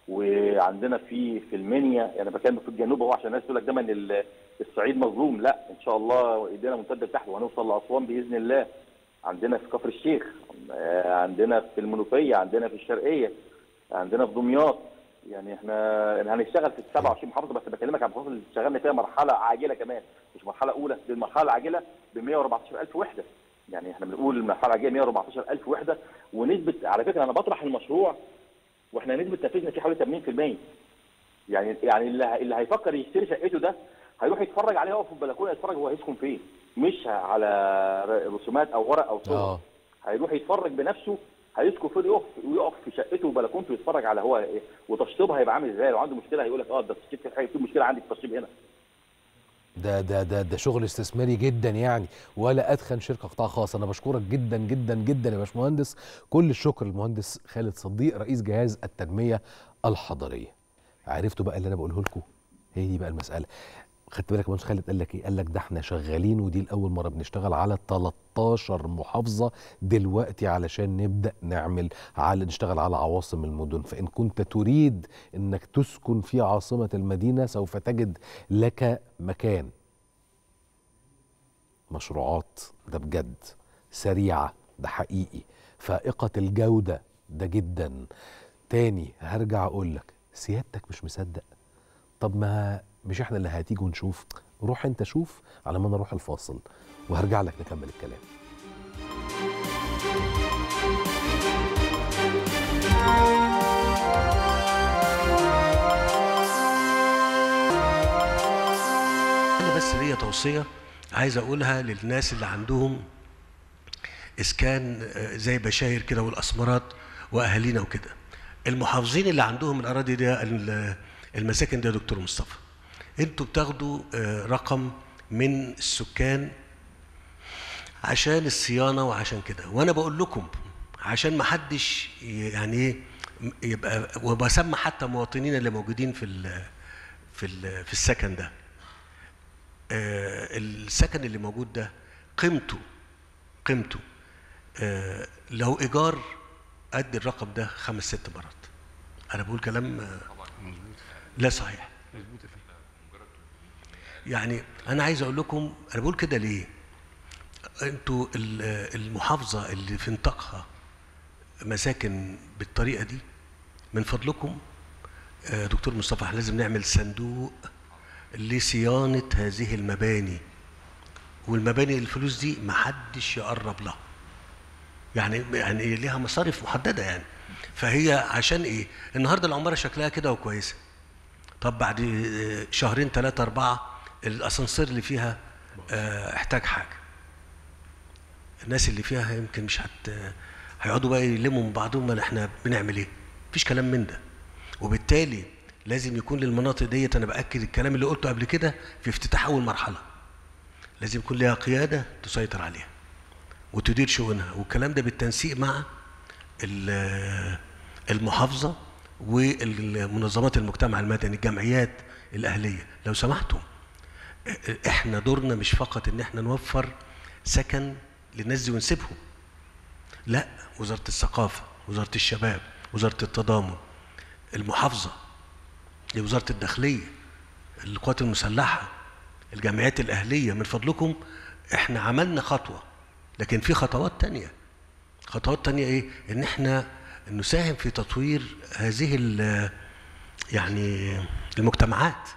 وعندنا في في المنيا يعني بكلم في الجنوب أهو عشان الناس تقول لك دايما ال- الصعيد مظلوم. لا إن شاء الله إيدينا ممتده لتحت وهنوصل لأسوان بإذن الله. عندنا في كفر الشيخ آه، عندنا في المنوفية عندنا في الشرقية عندنا في دمياط. يعني إحنا هنشتغل في ال 27 محافظة بس بكلمك عن المحافظه اللي اشتغلنا فيها مرحلة عاجلة كمان. مش مرحلة أولى دي المرحلة العاجلة ب 114000 وحدة. يعني إحنا بنقول المرحلة العاجلة 114000 وحدة. ونسبة على فكرة أنا بطرح المشروع وإحنا نسبة تنفيذنا فيه حوالي 80% يعني يعني اللي اللي هيفكر يشتري شقته ده هيروح يتفرج عليها يقف في البلكونة يتفرج هو هيسكن فين. مش على رسومات أو ورق أو صور. آه. هيروح يتفرج بنفسه هيسكن فين يقف ويقف في شقته وبلكونته يتفرج على هو إيه. وتشطيبها هيبقى عامل إزاي؟ لو عنده مشكلة هيقول لك آه ده التشطيب في حاجة في مشكلة عندي في التشطيب هنا. ده ده ده ده شغل استثماري جدا يعني ولا أدخن شركة قطاع خاص. أنا بشكرك جدا جدا جدا يا باشمهندس. كل الشكر للمهندس خالد صديق رئيس جهاز التنمية الحضرية. عرفتوا بقى اللي أنا بقوله لكم؟ هي دي بقى المسألة. خدت بالك مهندس خالد؟ قال لك إيه؟ قال لك ده إحنا شغالين ودي لاول مرة بنشتغل على 13 محافظة دلوقتي علشان نبدأ نعمل على نشتغل على عواصم المدن. فإن كنت تريد إنك تسكن في عاصمة المدينة سوف تجد لك مكان. مشروعات ده بجد. سريعة ده حقيقي. فائقة الجودة ده جدا. تاني هرجع أقول لك سيادتك مش مصدق. طب ما مش إحنا اللي هتيجي ونشوف. روح أنت شوف على ما أنا أروح الفاصل وهرجع لك نكمل الكلام. أنا بس ليا توصية عايز أقولها للناس اللي عندهم إسكان آه، زي بشاير كده والأسمرات وأهالينا وكده. المحافظين اللي عندهم الأراضي دي ال- المساكن دي يا دكتور مصطفى. أنتوا بتاخدوا آه، رقم من السكان عشان الصيانة وعشان كده. وأنا بقول لكم عشان ما حدش يعني إيه يبقى وبسمى حتى مواطنين اللي موجودين في ال في ال في السكن ده. آه، السكن اللي موجود ده قيمته قيمته آه، لو إيجار قد الرقم ده خمس ست مرات. أنا بقول كلام لا صحيح. يعني أنا عايز أقول لكم أنا بقول كده ليه؟ أنتوا ال- المحافظة اللي في نطاقها مساكن بالطريقة دي من فضلكم آه، دكتور مصطفى إحنا لازم نعمل صندوق لصيانة هذه المباني. والمباني الفلوس دي محدش يقرب لها. يعني يعني ليها مصاريف محددة يعني. فهي عشان إيه؟ النهارده العمارة شكلها كده وكويسة. طب بعد آه، شهرين ثلاثة أربعة الأسانسير اللي فيها آه، احتاج حاجة. الناس اللي فيها يمكن مش هت هيقعدوا بقى يلموا من بعضهم إحنا بنعمل إيه؟ مفيش كلام من ده. وبالتالي لازم يكون للمناطق ديت أنا بأكد الكلام اللي قلته قبل كده في افتتاح أول مرحلة. لازم يكون لها قيادة تسيطر عليها وتدير شؤونها. والكلام ده بالتنسيق مع ال- المحافظة والمنظمات المجتمع المدني الجمعيات الأهلية. لو سمحتم. إحنا دورنا مش فقط ان إحنا نوفر سكن للناس دي ونسيبهم. لا وزارة الثقافة وزارة الشباب وزارة التضامن المحافظة وزارة الداخلية القوات المسلحة الجمعيات الأهلية. من فضلكم إحنا عملنا خطوة لكن في خطوات تانية. خطوات تانية إيه؟ ان إحنا نساهم في تطوير هذه يعني المجتمعات.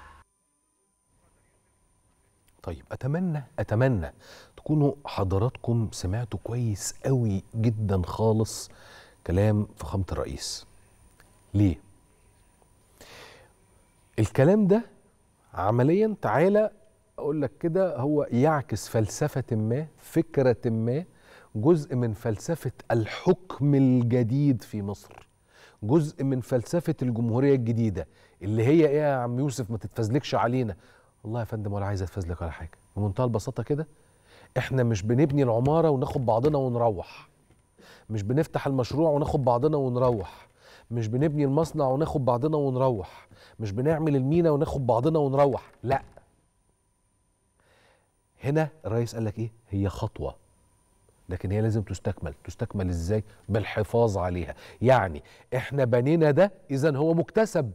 طيب أتمنى أتمنى تكونوا حضراتكم سمعتوا كويس قوي جدا خالص كلام فخامة الرئيس. ليه؟ الكلام ده عمليا تعالى أقول لك كده هو يعكس فلسفة ما فكرة ما جزء من فلسفة الحكم الجديد في مصر جزء من فلسفة الجمهورية الجديدة اللي هي إيه يا عم يوسف ما تتفزلكش علينا. والله يا فندم ولا عايز أتفزلك ولا حاجة. بمنتهى البساطة كده إحنا مش بنبني العمارة وناخد بعضنا ونروح. مش بنفتح المشروع وناخد بعضنا ونروح. مش بنبني المصنع وناخد بعضنا ونروح. مش بنعمل المينا وناخد بعضنا ونروح. لا. هنا الرئيس قال لك إيه؟ هي خطوة. لكن هي لازم تستكمل. تستكمل إزاي؟ بالحفاظ عليها. يعني إحنا بنينا ده اذا هو مكتسب.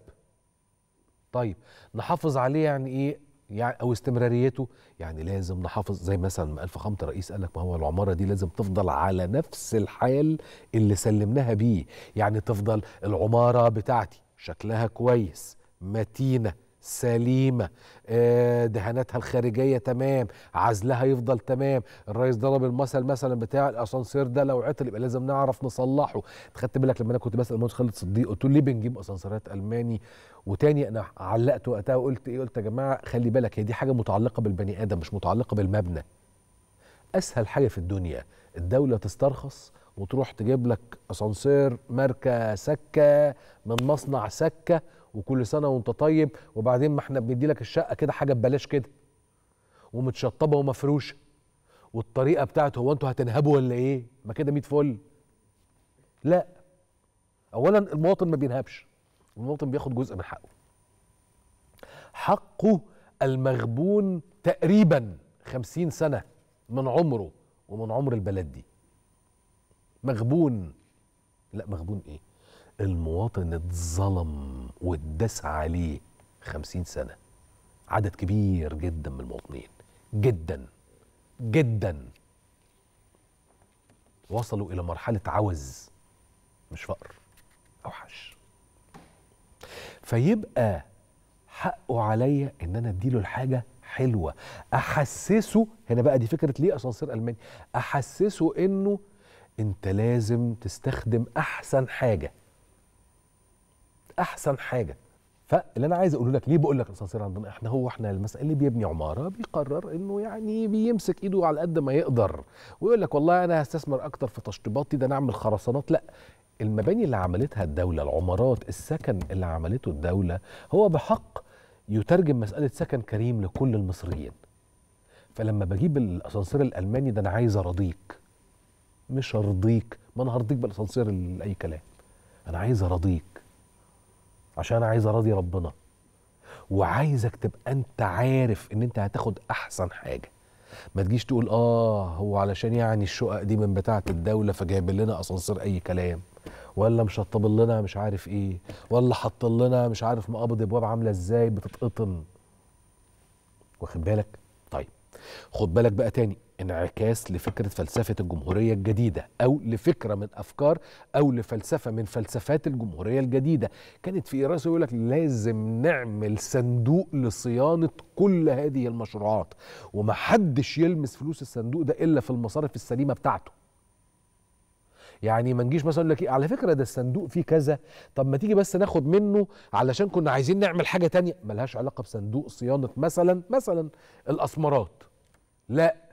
طيب نحافظ عليه يعني إيه؟ يعني أو استمراريته. يعني لازم نحافظ زي مثلا ما قال فخامه الرئيس قال لك ما هو العمارة دي لازم تفضل على نفس الحال اللي سلمناها بيه. يعني تفضل العمارة بتاعتي شكلها كويس متينة سليمة. آه، دهاناتها الخارجية تمام عزلها يفضل تمام. الرئيس ضرب المثل مثلا بتاع الأسانسير ده لو عطل يبقى لازم نعرف نصلحه. خدت بالك لما أنا كنت بسأل المهندس خالد صديق قلت له ليه بنجيب أسانسيرات ألماني؟ وتاني أنا علقت وقتها وقلت إيه قلت يا جماعة خلي بالك هي دي حاجة متعلقة بالبني آدم مش متعلقة بالمبنى. أسهل حاجة في الدنيا الدولة تسترخص وتروح تجيب لك أسانسير ماركة سكة من مصنع سكة وكل سنة وانت طيب وبعدين ما إحنا بندي لك الشقة كده حاجة ببلاش كده. ومتشطبة ومفروشة. والطريقة بتاعته هو أنتوا هتنهبوا ولا إيه؟ ما كده 100 فل. لا. اولا المواطن ما بينهبش. المواطن بياخد جزء من حقه. حقه المغبون تقريبا خمسين سنة من عمره ومن عمر البلد دي. مغبون. لا مغبون إيه؟ المواطن اتظلم واتداس عليه خمسين سنة. عدد كبير جدا من المواطنين. جدا. جدا. وصلوا إلى مرحلة عوز مش فقر أوحش. فيبقى حقه عليا إن أنا أديله الحاجة حلوة. أحسسه هنا بقى دي فكرة ليه أسانسير ألماني؟ أحسسه إنه أنت لازم تستخدم أحسن حاجة. أحسن حاجة. فاللي أنا عايز أقوله لك ليه بقول لك الاسانسير عندنا إحنا هو إحنا المسألة اللي بيبني عمارة بيقرر إنه يعني بيمسك إيده على قد ما يقدر. ويقول لك والله أنا هستثمر أكتر في تشطيباتي ده نعمل خرسانات. لأ المباني اللي عملتها الدولة العمارات السكن اللي عملته الدولة هو بحق يترجم مسألة سكن كريم لكل المصريين. فلما بجيب الاسانسير الألماني ده أنا عايز أرضيك. مش أرضيك. ما أنا هرضيك بالاسانسير ال- اي كلام. أنا عايز أرضيك. عشان أنا عايز أراضي ربنا. وعايزك تبقى أنت عارف إن أنت هتاخد أحسن حاجة. ما تجيش تقول آه هو علشان يعني الشقق دي من بتاعة الدولة فجايب لنا أسانسير أي كلام. ولا مشطب لنا مش عارف إيه. ولا حط لنا مش عارف مقابض أبواب عاملة إزاي بتتقطن. واخد بالك؟ طيب خد بالك بقى تاني. انعكاس لفكرة فلسفة الجمهورية الجديدة أو لفكرة من أفكار أو لفلسفة من فلسفات الجمهورية الجديدة. كانت في رأسه يقول لك لازم نعمل صندوق لصيانة كل هذه المشروعات ومحدش يلمس فلوس الصندوق ده إلا في المصارف السليمة بتاعته. يعني ما نجيش مثلا لك إيه على فكرة ده الصندوق فيه كذا طب ما تيجي بس ناخد منه علشان كنا عايزين نعمل حاجة تانية. ملهاش علاقة بصندوق صيانة مثلا مثلا الأسمرات. لا.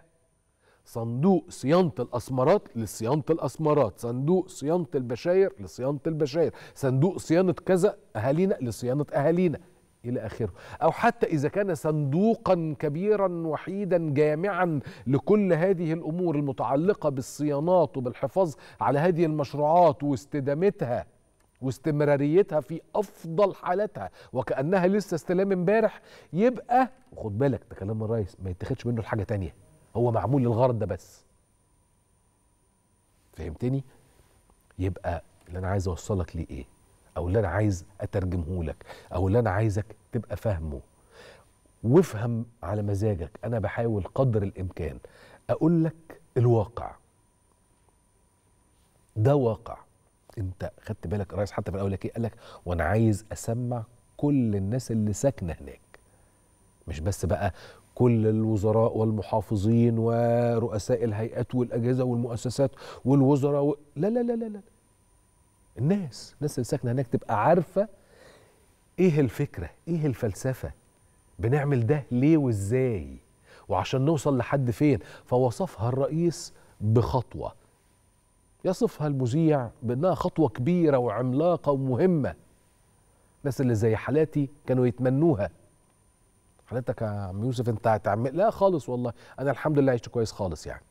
صندوق صيانة الأسمرات لصيانة الأسمرات صندوق صيانة البشاير لصيانة البشاير صندوق صيانة كذا أهالينا لصيانة أهالينا إلى آخره. أو حتى إذا كان صندوقا كبيرا وحيدا جامعا لكل هذه الأمور المتعلقة بالصيانات وبالحفاظ على هذه المشروعات واستدامتها واستمراريتها في أفضل حالاتها وكأنها لسه استلام امبارح يبقى وخد بالك ده كلام الرئيس ما يتاخدش منه لحاجة تانية. هو معمول للغرض ده بس. فهمتني؟ يبقى اللي أنا عايز أوصلك ليه إيه أو اللي أنا عايز أترجمه لك أو اللي أنا عايزك تبقى فاهمه. وافهم على مزاجك. أنا بحاول قدر الإمكان أقول لك الواقع. ده واقع. أنت خدت بالك؟ الرئيس حتى في الأول إيه؟ قال لك وأنا عايز أسمع كل الناس اللي ساكنة هناك. مش بس بقى كل الوزراء والمحافظين ورؤساء الهيئات والأجهزة والمؤسسات والوزراء و... لا لا لا لا لا. الناس الناس اللي ساكنة هناك تبقى عارفة إيه الفكرة إيه الفلسفة؟ بنعمل ده ليه وإزاي؟ وعشان نوصل لحد فين؟ فوصفها الرئيس بخطوة. يصفها المذيع بأنها خطوة كبيرة وعملاقة ومهمة. الناس اللي زي حالاتي كانوا يتمنوها. حضرتك يا عم يوسف انت هتعمل لا خالص والله. أنا الحمد لله عشت كويس خالص يعني.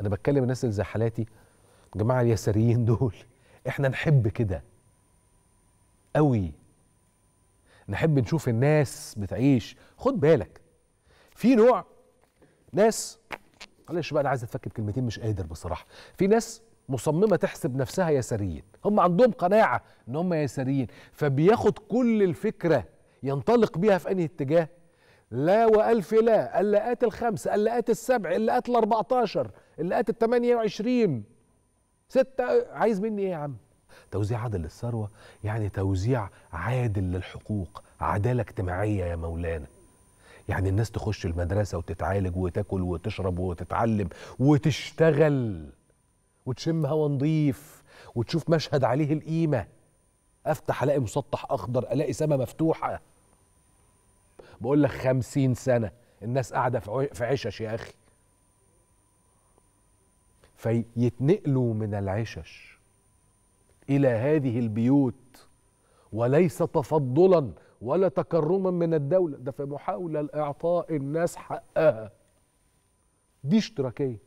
أنا بتكلم الناس اللي زي حالاتي الجماعه اليساريين دول إحنا نحب كده قوي. نحب نشوف الناس بتعيش. خد بالك في نوع ناس معلش بقى أنا عايز اتفك بكلمتين مش قادر بصراحة. في ناس مصممة تحسب نفسها يساريين هم عندهم قناعة إن هم يساريين فبياخد كل الفكرة ينطلق بيها في أنهي اتجاه؟ لا وألف لا اللاءات الخمسه اللاءات السبع اللاءات ال14 اللاءات ال28 ستة عايز مني إيه يا عم؟ توزيع عادل للثروة يعني توزيع عادل للحقوق عدالة اجتماعية يا مولانا. يعني الناس تخش المدرسة وتتعالج وتاكل وتشرب وتتعلم وتشتغل وتشم هوا نظيف وتشوف مشهد عليه القيمة. أفتح ألاقي مسطح أخضر ألاقي سما مفتوحة. بقول لك خمسين سنة. الناس قاعدة في عشش يا أخي. فيتنقلوا من العشش إلى هذه البيوت وليس تفضلا ولا تكرما من الدولة. ده في محاولة لإعطاء الناس حقها. دي اشتراكية.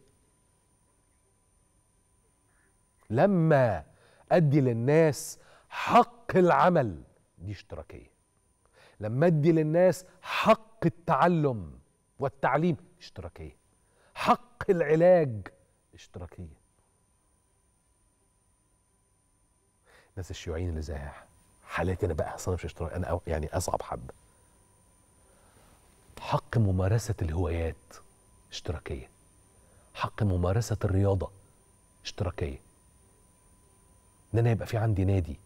لما أدي للناس حق العمل دي اشتراكية. لما ادي للناس حق التعلم والتعليم اشتراكية. حق العلاج اشتراكية. الناس الشيوعيين اللي زي حالاتي أنا بقى أصلا مش اشتراك أنا يعني أصعب حبه حق ممارسة الهوايات اشتراكية. حق ممارسة الرياضة اشتراكية. إن أنا يبقى في عندي نادي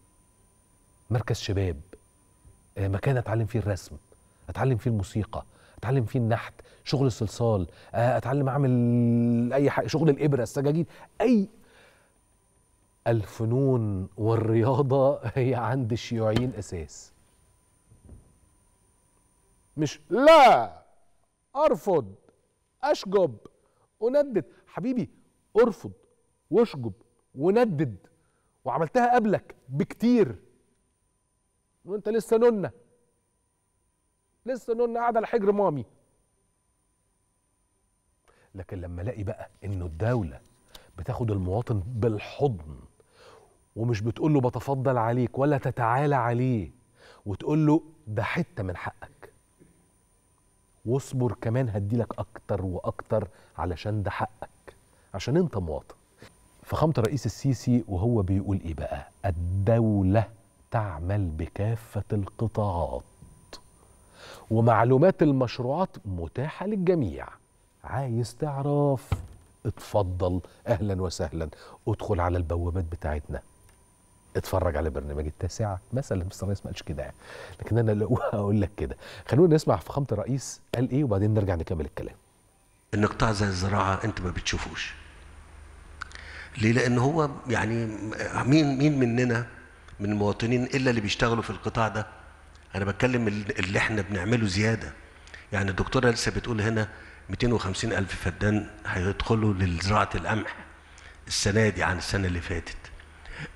مركز شباب مكان أتعلم فيه الرسم أتعلم فيه الموسيقى أتعلم فيه النحت شغل الصلصال آه، أتعلم أعمل أي حاجة شغل الإبرة السجاجيد أي الفنون والرياضة (laughs) هي عند الشيوعيين أساس. مش لا أرفض أشجب أندد. حبيبي أرفض وأشجب وندد وعملتها قبلك بكتير. وانت لسه نونة. لسه نونة قاعدة على حجر مامي. لكن لما الاقي بقى إنه الدولة بتاخد المواطن بالحضن ومش بتقول له بتفضل عليك ولا تتعالى عليه وتقول له ده حتة من حقك. واصبر كمان هديلك أكتر وأكتر علشان ده حقك عشان أنت مواطن. فخامة الرئيس السيسي وهو بيقول إيه بقى؟ الدولة تعمل بكافة القطاعات. ومعلومات المشروعات متاحة للجميع. عايز تعرف؟ اتفضل. أهلا وسهلا. ادخل على البوابات بتاعتنا. اتفرج على برنامج التاسعة. مثلا بس الرئيس ما قالش كده. لكن أنا (laughs) هقول لك كده. خلونا نسمع فخامة الرئيس قال إيه وبعدين نرجع نكمل الكلام. ان قطاع زي الزراعة أنت ما بتشوفوش. ليه؟ لأن هو يعني مين مين مننا من المواطنين إلا اللي بيشتغلوا في القطاع ده. أنا بتكلم ال- اللي إحنا بنعمله زيادة. يعني الدكتورة لسه بتقول هنا 250 ألف فدان هيدخلوا لزراعة القمح السنة دي عن السنة اللي فاتت.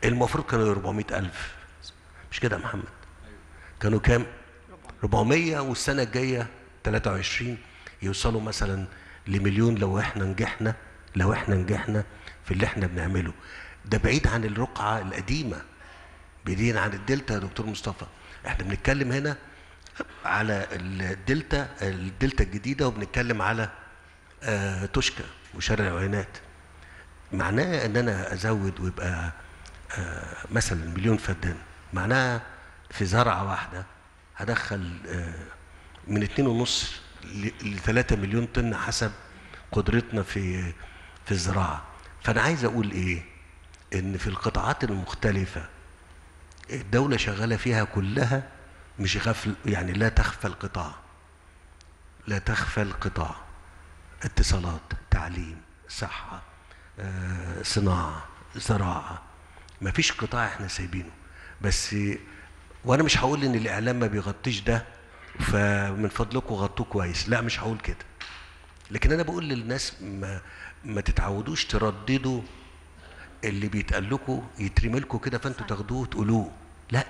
المفروض كانوا 400 ألف. مش كده يا محمد؟ كانوا كام؟ 400 والسنة الجاية 23 يوصلوا مثلا لمليون لو إحنا نجحنا لو إحنا نجحنا في اللي إحنا بنعمله. ده بعيد عن الرقعة القديمة. بعيدين عن الدلتا يا دكتور مصطفى. إحنا بنتكلم هنا على الدلتا الدلتا الجديدة وبنتكلم على آه توشكى وشرق العوينات. معناه إن أنا أزود ويبقى آه مثلا مليون فدان. معناها في زرعة واحدة هدخل آه من اتنين ونص ل 3 مليون طن حسب قدرتنا في في الزراعة. فأنا عايز أقول إيه؟ إن في القطاعات المختلفة الدولة شغالة فيها كلها مش غفل يعني لا تخفى القطاع. لا تخفى القطاع. اتصالات تعليم صحة آه، صناعة زراعة. ما فيش قطاع إحنا سايبينه. بس وأنا مش هقول إن الإعلام ما بيغطيش ده فمن فضلكم غطوه كويس. لا مش هقول كده. لكن أنا بقول للناس ما ما تتعودوش ترددوا اللي بيتقال لكم يترمي لكم كده فانتوا تاخدوه وتقولوه. لا.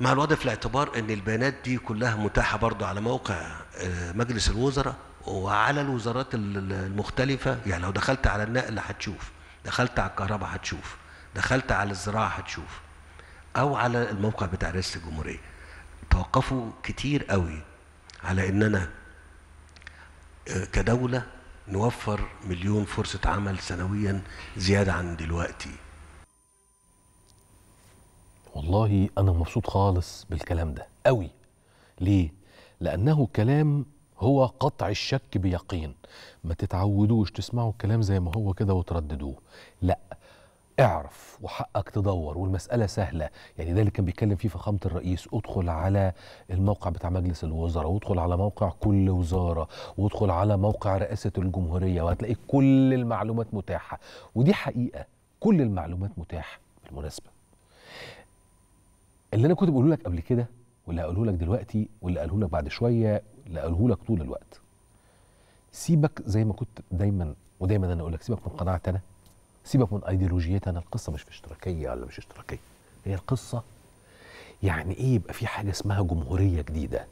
مع الوضع في الاعتبار إن البيانات دي كلها متاحة برضو على موقع آه، مجلس الوزراء وعلى الوزارات ال- ال- المختلفة. يعني لو دخلت على النقل هتشوف دخلت على الكهرباء هتشوف دخلت على الزراعة هتشوف أو على الموقع بتاع رئاسة الجمهورية. توقفوا كتير قوي على اننا آه، كدولة نوفر مليون فرصة عمل سنويا زيادة عن دلوقتي. والله أنا مبسوط خالص بالكلام ده قوي. ليه؟ لأنه كلام هو قطع الشك بيقين. ما تتعودوش تسمعوا الكلام زي ما هو كده وترددوه. لأ اعرف وحقك تدور والمسألة سهلة. يعني ده اللي كان بيتكلم فيه فخامة الرئيس. ادخل على الموقع بتاع مجلس الوزراء وادخل على موقع كل وزارة وادخل على موقع رئاسة الجمهورية وهتلاقي كل المعلومات متاحة. ودي حقيقة كل المعلومات متاحة بالمناسبة. اللي أنا كنت بقوله لك قبل كده واللي هقوله لك دلوقتي واللي هقوله لك بعد شوية اللي هقوله لك طول الوقت. سيبك زي ما كنت دايما ودايما أنا أقول لك سيبك من قناعتي أنا. سيبك من ايديولوجيتي أنا القصة مش في اشتراكية ولا مش اشتراكية. هي القصة يعني إيه يبقى في حاجة اسمها جمهورية جديدة؟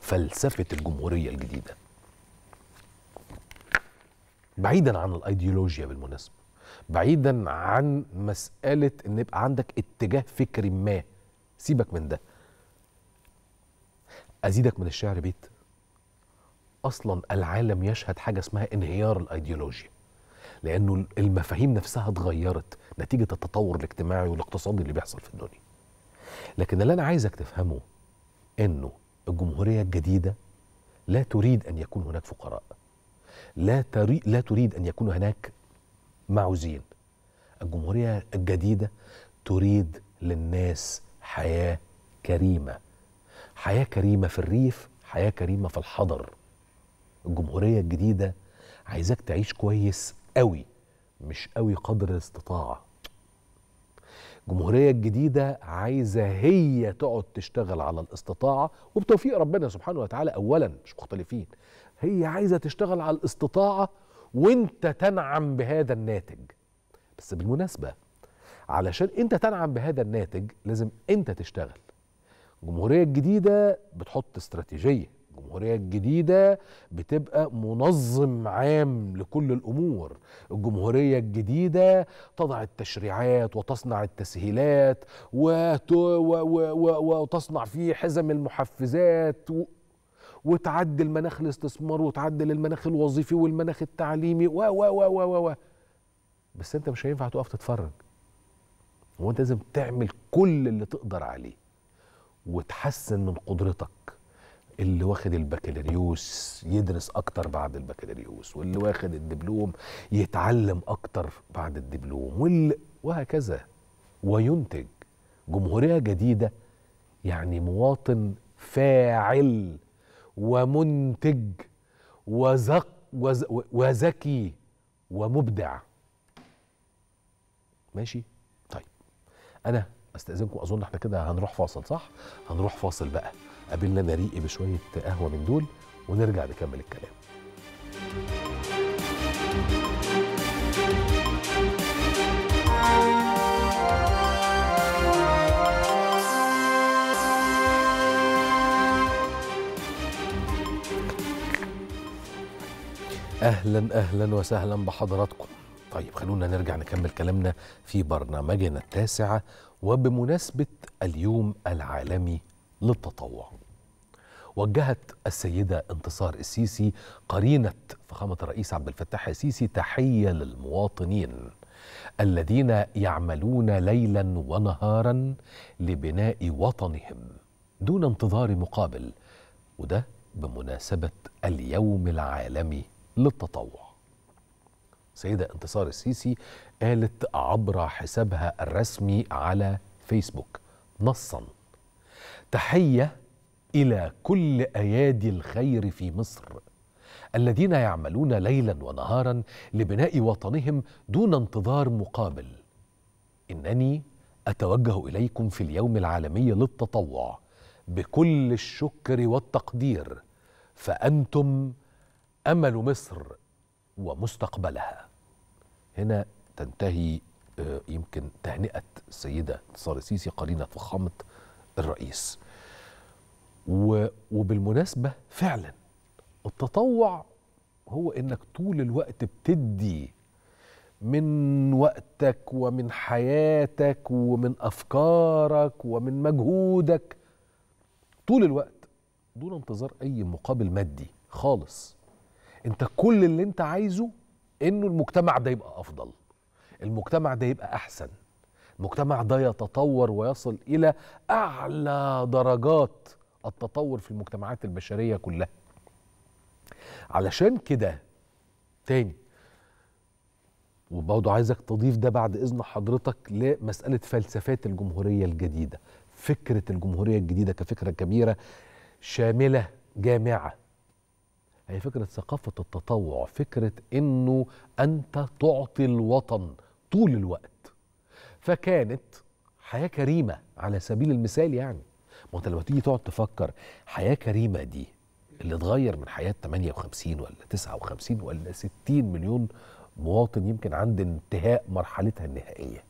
فلسفة الجمهورية الجديدة. بعيدا عن الايديولوجيا بالمناسبة بعيدا عن مسألة إن يبقى عندك اتجاه فكري ما. سيبك من ده. أزيدك من الشعر بيت. أصلا العالم يشهد حاجة اسمها انهيار الايديولوجيا. لأنه المفاهيم نفسها اتغيرت نتيجة التطور الاجتماعي والاقتصادي اللي بيحصل في الدنيا. لكن اللي أنا عايزك تفهمه إنه الجمهورية الجديدة لا تريد أن يكون هناك فقراء. لا تريد لا تريد أن يكون هناك معوزين. الجمهورية الجديدة تريد للناس حياة كريمة. حياة كريمة في الريف حياة كريمة في الحضر. الجمهورية الجديدة عايزاك تعيش كويس قوي مش قوي قدر الاستطاعة. الجمهوريه الجديده عايزة هي تقعد تشتغل على الاستطاعة وبتوفيق ربنا سبحانه وتعالى اولا مش مختلفين. هي عايزة تشتغل على الاستطاعة وانت تنعم بهذا الناتج. بس بالمناسبة علشان انت تنعم بهذا الناتج لازم انت تشتغل. الجمهوريه الجديده بتحط استراتيجية. الجمهورية الجديدة بتبقى منظم عام لكل الأمور الجمهورية الجديدة تضع التشريعات وتصنع التسهيلات. وتصنع فيه حزم المحفزات و... وتعدل مناخ الاستثمار وتعدل المناخ الوظيفي والمناخ التعليمي و و و و, و. بس انت مش هينفع تقف تتفرج هو انت لازم تعمل كل اللي تقدر عليه وتحسن من قدرتك اللي واخد البكالوريوس يدرس أكتر بعد البكالوريوس واللي واخد الدبلوم يتعلم أكتر بعد الدبلوم واللي وهكذا. وينتج جمهورية جديدة يعني مواطن فاعل ومنتج وزق وز وذكي ومبدع. ماشي؟ طيب أنا أستأذنكم أظن إحنا كده هنروح فاصل صح؟ هنروح فاصل بقى. قابلنا نريقي بشوية قهوة من دول ونرجع نكمل الكلام. أهلا أهلا وسهلا بحضراتكم. طيب خلونا نرجع نكمل كلامنا في برنامجنا التاسع وبمناسبة اليوم العالمي للتطوع. وجهت السيدة انتصار السيسي قرينة فخامة الرئيس عبد الفتاح السيسي تحية للمواطنين الذين يعملون ليلا ونهارا لبناء وطنهم دون انتظار مقابل وده بمناسبة اليوم العالمي للتطوع. سيدة انتصار السيسي قالت عبر حسابها الرسمي على فيسبوك نصا تحية إلى كل أيادي الخير في مصر الذين يعملون ليلا ونهارا لبناء وطنهم دون انتظار مقابل. إنني أتوجه إليكم في اليوم العالمي للتطوع بكل الشكر والتقدير فأنتم أمل مصر ومستقبلها. هنا تنتهي آه، يمكن تهنئة السيدة انتصار السيسي قرينة فخامة الرئيس. و- وبالمناسبة فعلا التطوع هو إنك طول الوقت بتدي من وقتك ومن حياتك ومن أفكارك ومن مجهودك طول الوقت دون انتظار أي مقابل مادي خالص. أنت كل اللي أنت عايزه إنه المجتمع ده يبقى أفضل. المجتمع ده يبقى أحسن. المجتمع ده يتطور ويصل إلى أعلى درجات التطور في المجتمعات البشرية كلها. علشان كده تاني وبرضه عايزك تضيف ده بعد إذن حضرتك لمسألة فلسفات الجمهورية الجديدة. فكرة الجمهورية الجديدة كفكرة كبيرة شاملة جامعة. هي فكرة ثقافة التطوع فكرة إنه أنت تعطي الوطن طول الوقت. فكانت حياة كريمة على سبيل المثال يعني. ما انت لما تيجي تقعد تفكر حياة كريمة دي اللي اتغير من حياة 58 ولا 59 ولا 60 مليون مواطن يمكن عند انتهاء مرحلتها النهائية.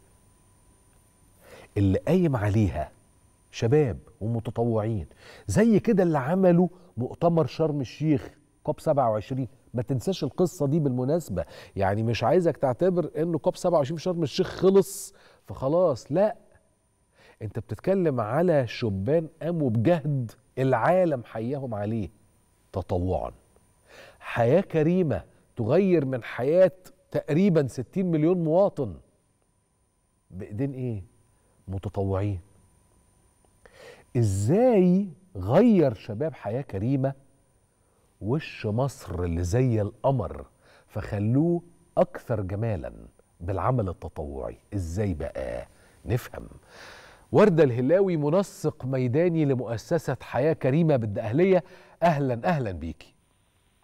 اللي قايم عليها شباب ومتطوعين زي كده اللي عملوا مؤتمر شرم الشيخ كوب 27 ما تنساش القصة دي بالمناسبة. يعني مش عايزك تعتبر إنه كوب 27 في شرم الشيخ خلص فخلاص لا. انت بتتكلم على شبان قاموا بجهد العالم حياهم عليه. تطوعا. حياة كريمة تغير من حياة تقريبا 60 مليون مواطن. بإيدين إيه؟ متطوعين. إزاي غير شباب حياة كريمة؟ وش مصر اللي زي القمر فخلوه أكثر جمالا بالعمل التطوعي. إزاي بقى؟ نفهم. وردة الهلاوي منسق ميداني لمؤسسة حياة كريمة بالدقهلية أهلا أهلا بيكي.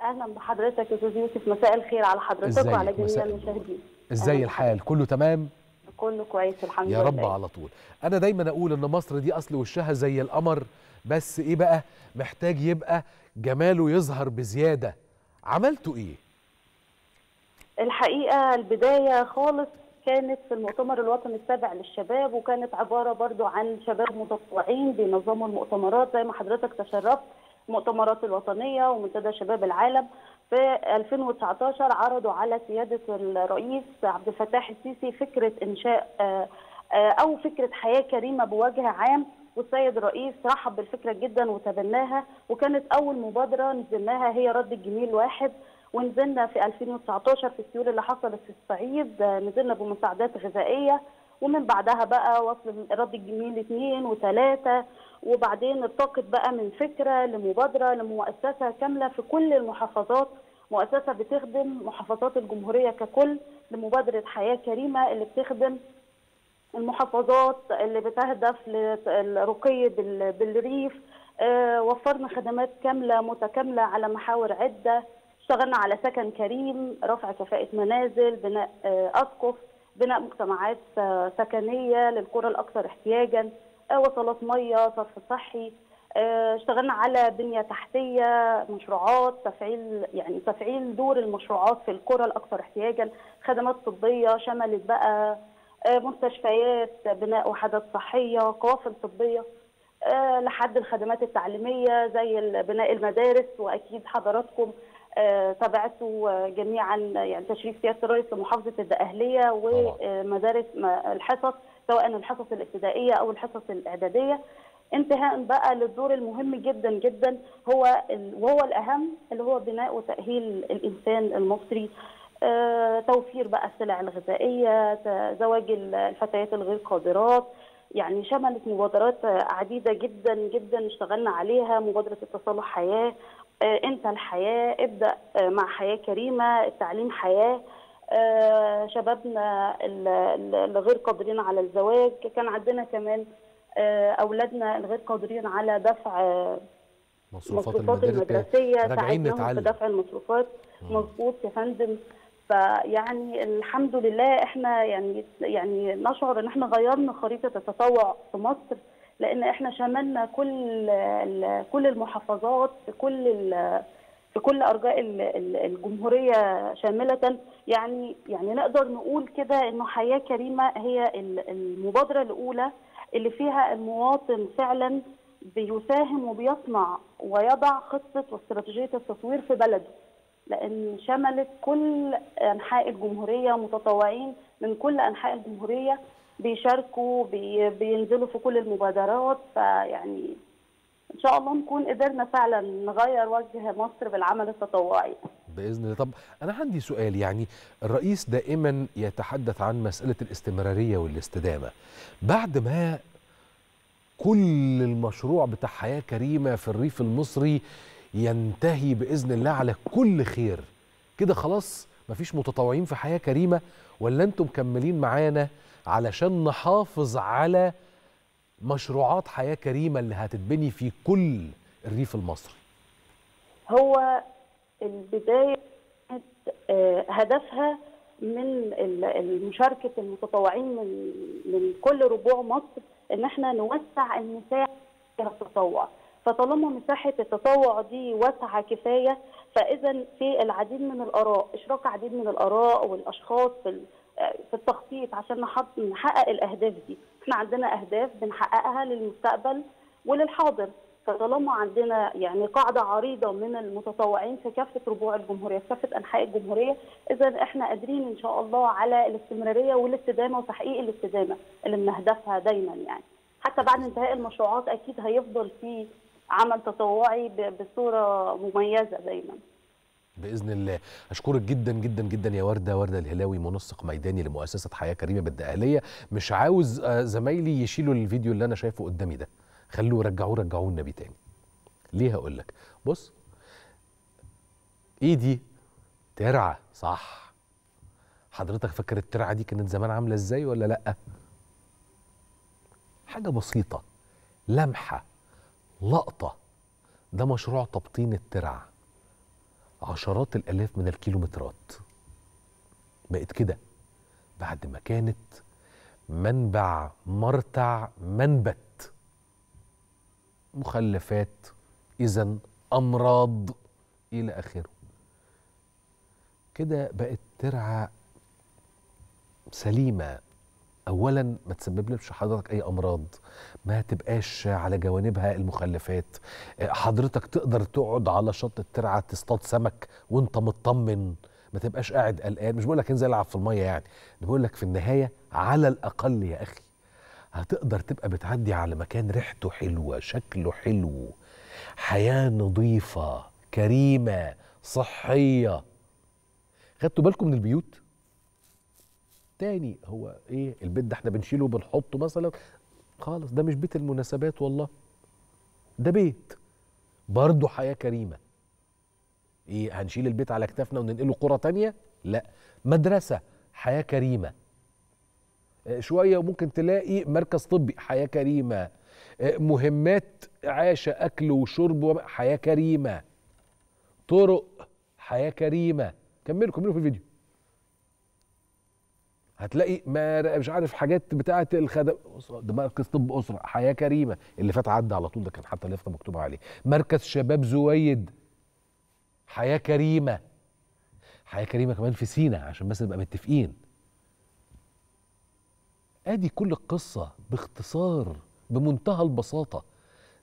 أهلا بحضرتك يا أستاذ يوسف. مساء الخير على حضرتك؟ وعلى جميع المشاهدين. إزاي أهلاً الحال؟ كله تمام. كله كويس الحمد يا لله. رب على طول. أنا دايما أقول إن مصر دي أصل وشها زي القمر. بس إيه بقى؟ محتاج يبقى جماله يظهر بزيادة. عملتوا إيه؟ الحقيقة البداية خالص كانت في المؤتمر الوطني السابع للشباب وكانت عبارة برضو عن شباب متطوعين بينظموا المؤتمرات زي ما حضرتك تشرفت المؤتمرات الوطنية ومنتدى شباب العالم. في 2019 عرضوا على سيادة الرئيس عبد الفتاح السيسي فكرة إنشاء آه، آه، أو فكرة حياة كريمة بوجه عام. والسيد الرئيس رحب بالفكرة جدا وتبناها وكانت أول مبادرة نزلناها هي رد الجميل واحد ونزلنا في 2019 في السيول اللي حصلت في الصعيد آه، نزلنا بمساعدات غذائية ومن بعدها بقى وصل رد الجميل اثنين وثلاثه وبعدين ارتقت بقى من فكرة لمبادرة لمؤسسة كاملة في كل المحافظات. مؤسسة بتخدم محافظات الجمهورية ككل لمبادرة حياة كريمة اللي بتخدم المحافظات اللي بتهدف للرقي بال- بالريف. آه، وفرنا خدمات كاملة متكاملة على محاور عدة. اشتغلنا على سكن كريم رفع كفاءة منازل بناء آه، أسقف بناء مجتمعات آه، سكنية للقرى الأكثر احتياجا آه، وصلات مية صرف صحي اشتغلنا على بنية تحتية مشروعات تفعيل يعني تفعيل دور المشروعات في القرى الأكثر احتياجا خدمات طبية شملت بقى مستشفيات بناء وحدات صحية قوافل طبية آه، لحد الخدمات التعليمية زي بناء المدارس وأكيد حضراتكم آه، تابعتوا آه، جميعا يعني تشريف سياده الرئيس لمحافظة الدقهلية ومدارس الحصص سواء الحصص الابتدائية أو الحصص الإعدادية. انتهاء بقى للدور المهم جدا جدا هو ال- وهو الأهم اللي هو بناء وتأهيل الإنسان المصري. آه، توفير بقى السلع الغذائية زواج ال- الفتيات الغير قادرات. يعني شملت مبادرات عديدة جدا جدا اشتغلنا عليها مبادرة التصالح حياه انت الحياة ابدأ آه، مع حياة كريمة التعليم حياة. آه، شبابنا ال- ال- الغير قادرين على الزواج كان عندنا كمان آه، أولادنا الغير قادرين على دفع آه، مصروفات المدرسية ساعدناهم في دفع المصروفات. مظبوط يا فندم. فيعني الحمد لله إحنا يعني يعني نشعر إن إحنا غيرنا خريطة التطوع في مصر. لأن إحنا شملنا كل كل المحافظات في كل في كل ارجاء ال- ال- الجمهورية شاملة. يعني يعني نقدر نقول كده إنه حياة كريمة هي ال- المبادرة الأولى اللي فيها المواطن فعلا بيساهم وبيصنع ويضع خطة واستراتيجية التطوير في بلده. لأن شملت كل أنحاء الجمهورية متطوعين من كل أنحاء الجمهورية بيشاركوا بي بينزلوا في كل المبادرات. فيعني إن شاء الله نكون قدرنا فعلا نغير وجه مصر بالعمل التطوعي. بإذن الله. طب أنا عندي سؤال. يعني الرئيس دائما يتحدث عن مسألة الاستمرارية والاستدامة. بعد ما كل المشروع بتاع حياة كريمة في الريف المصري ينتهي بإذن الله على كل خير كده خلاص مفيش متطوعين في حياة كريمة؟ ولا أنتم مكملين معانا؟ علشان نحافظ على مشروعات حياة كريمة اللي هتتبني في كل الريف المصري. هو البداية آه، هدفها من المشاركه المتطوعين من من كل ربوع مصر إن إحنا نوسع المساحة التطوع فطالما مساحة التطوع دي واسعة كفاية فإذا في العديد من الآراء إشراك عديد من الآراء والأشخاص في في التخطيط عشان نحقق الأهداف دي. إحنا عندنا أهداف بنحققها للمستقبل وللحاضر. فطالما عندنا يعني قاعدة عريضة من المتطوعين في كافة ربوع الجمهورية في كافة أنحاء الجمهورية اذا إحنا قادرين إن شاء الله على الاستمرارية والاستدامة وتحقيق الاستدامة اللي بنهدفها دايما يعني. حتى بعد انتهاء المشروعات أكيد هيفضل في عمل تطوعي بصورة مميزة دايما. بإذن الله. أشكرك جدا جدا جدا يا وردة. وردة الهلاوي منسق ميداني لمؤسسة حياة كريمة بالدقهلية. مش عاوز آه، زمايلي يشيلوا الفيديو اللي أنا شايفه قدامي ده. خلوه رجعوه رجعوه النبي تاني. ليه هقول لك؟ بص إيدي ترعه صح. حضرتك فاكر الترعة دي كانت زمان عاملة إزاي ولا لأ؟ حاجة بسيطة. لمحة لقطة. ده مشروع تبطين الترع عشرات الآلاف من الكيلومترات. بقت كده بعد ما كانت منبع مرتع منبت. مخلفات اذا أمراض إلى آخره. كده بقت ترعى سليمة. اولا ما تسببلكش حضرتك أي أمراض. ما تبقاش على جوانبها المخلفات. آه، حضرتك تقدر تقعد على شط الترعة تصطاد سمك وانت مطمن. ما تبقاش قاعد قلقان. مش بقول لك انزل العب في المية يعني. بقول لك في النهاية على الأقل يا أخي هتقدر تبقى بتعدي على مكان ريحته حلوة شكله حلو حياة نظيفة كريمة صحية. خدتوا بالكم من البيوت؟ تاني هو إيه؟ البيت ده إحنا بنشيله وبنحطه مثلا. خالص. ده مش بيت المناسبات والله. ده بيت. برضه حياة كريمة. إيه هنشيل البيت على كتافنا وننقله قرى تانية؟ لا. مدرسة حياة كريمة. آه، شوية ممكن تلاقي مركز طبي حياة كريمة. آه، مهمات عاشة أكل وشرب حياة كريمة. طرق حياة كريمة. كملوا كملوا في الفيديو. هتلاقي ما مش عارف حاجات بتاعه الخدم ده مركز طب أسرة حياة كريمة. اللي فات عدى على طول ده كان حتى اليافطه مكتوب عليه. مركز شباب زويد. حياة كريمة. حياة كريمة كمان في سينا عشان بس نبقى متفقين. آدي كل القصة باختصار بمنتهى البساطة.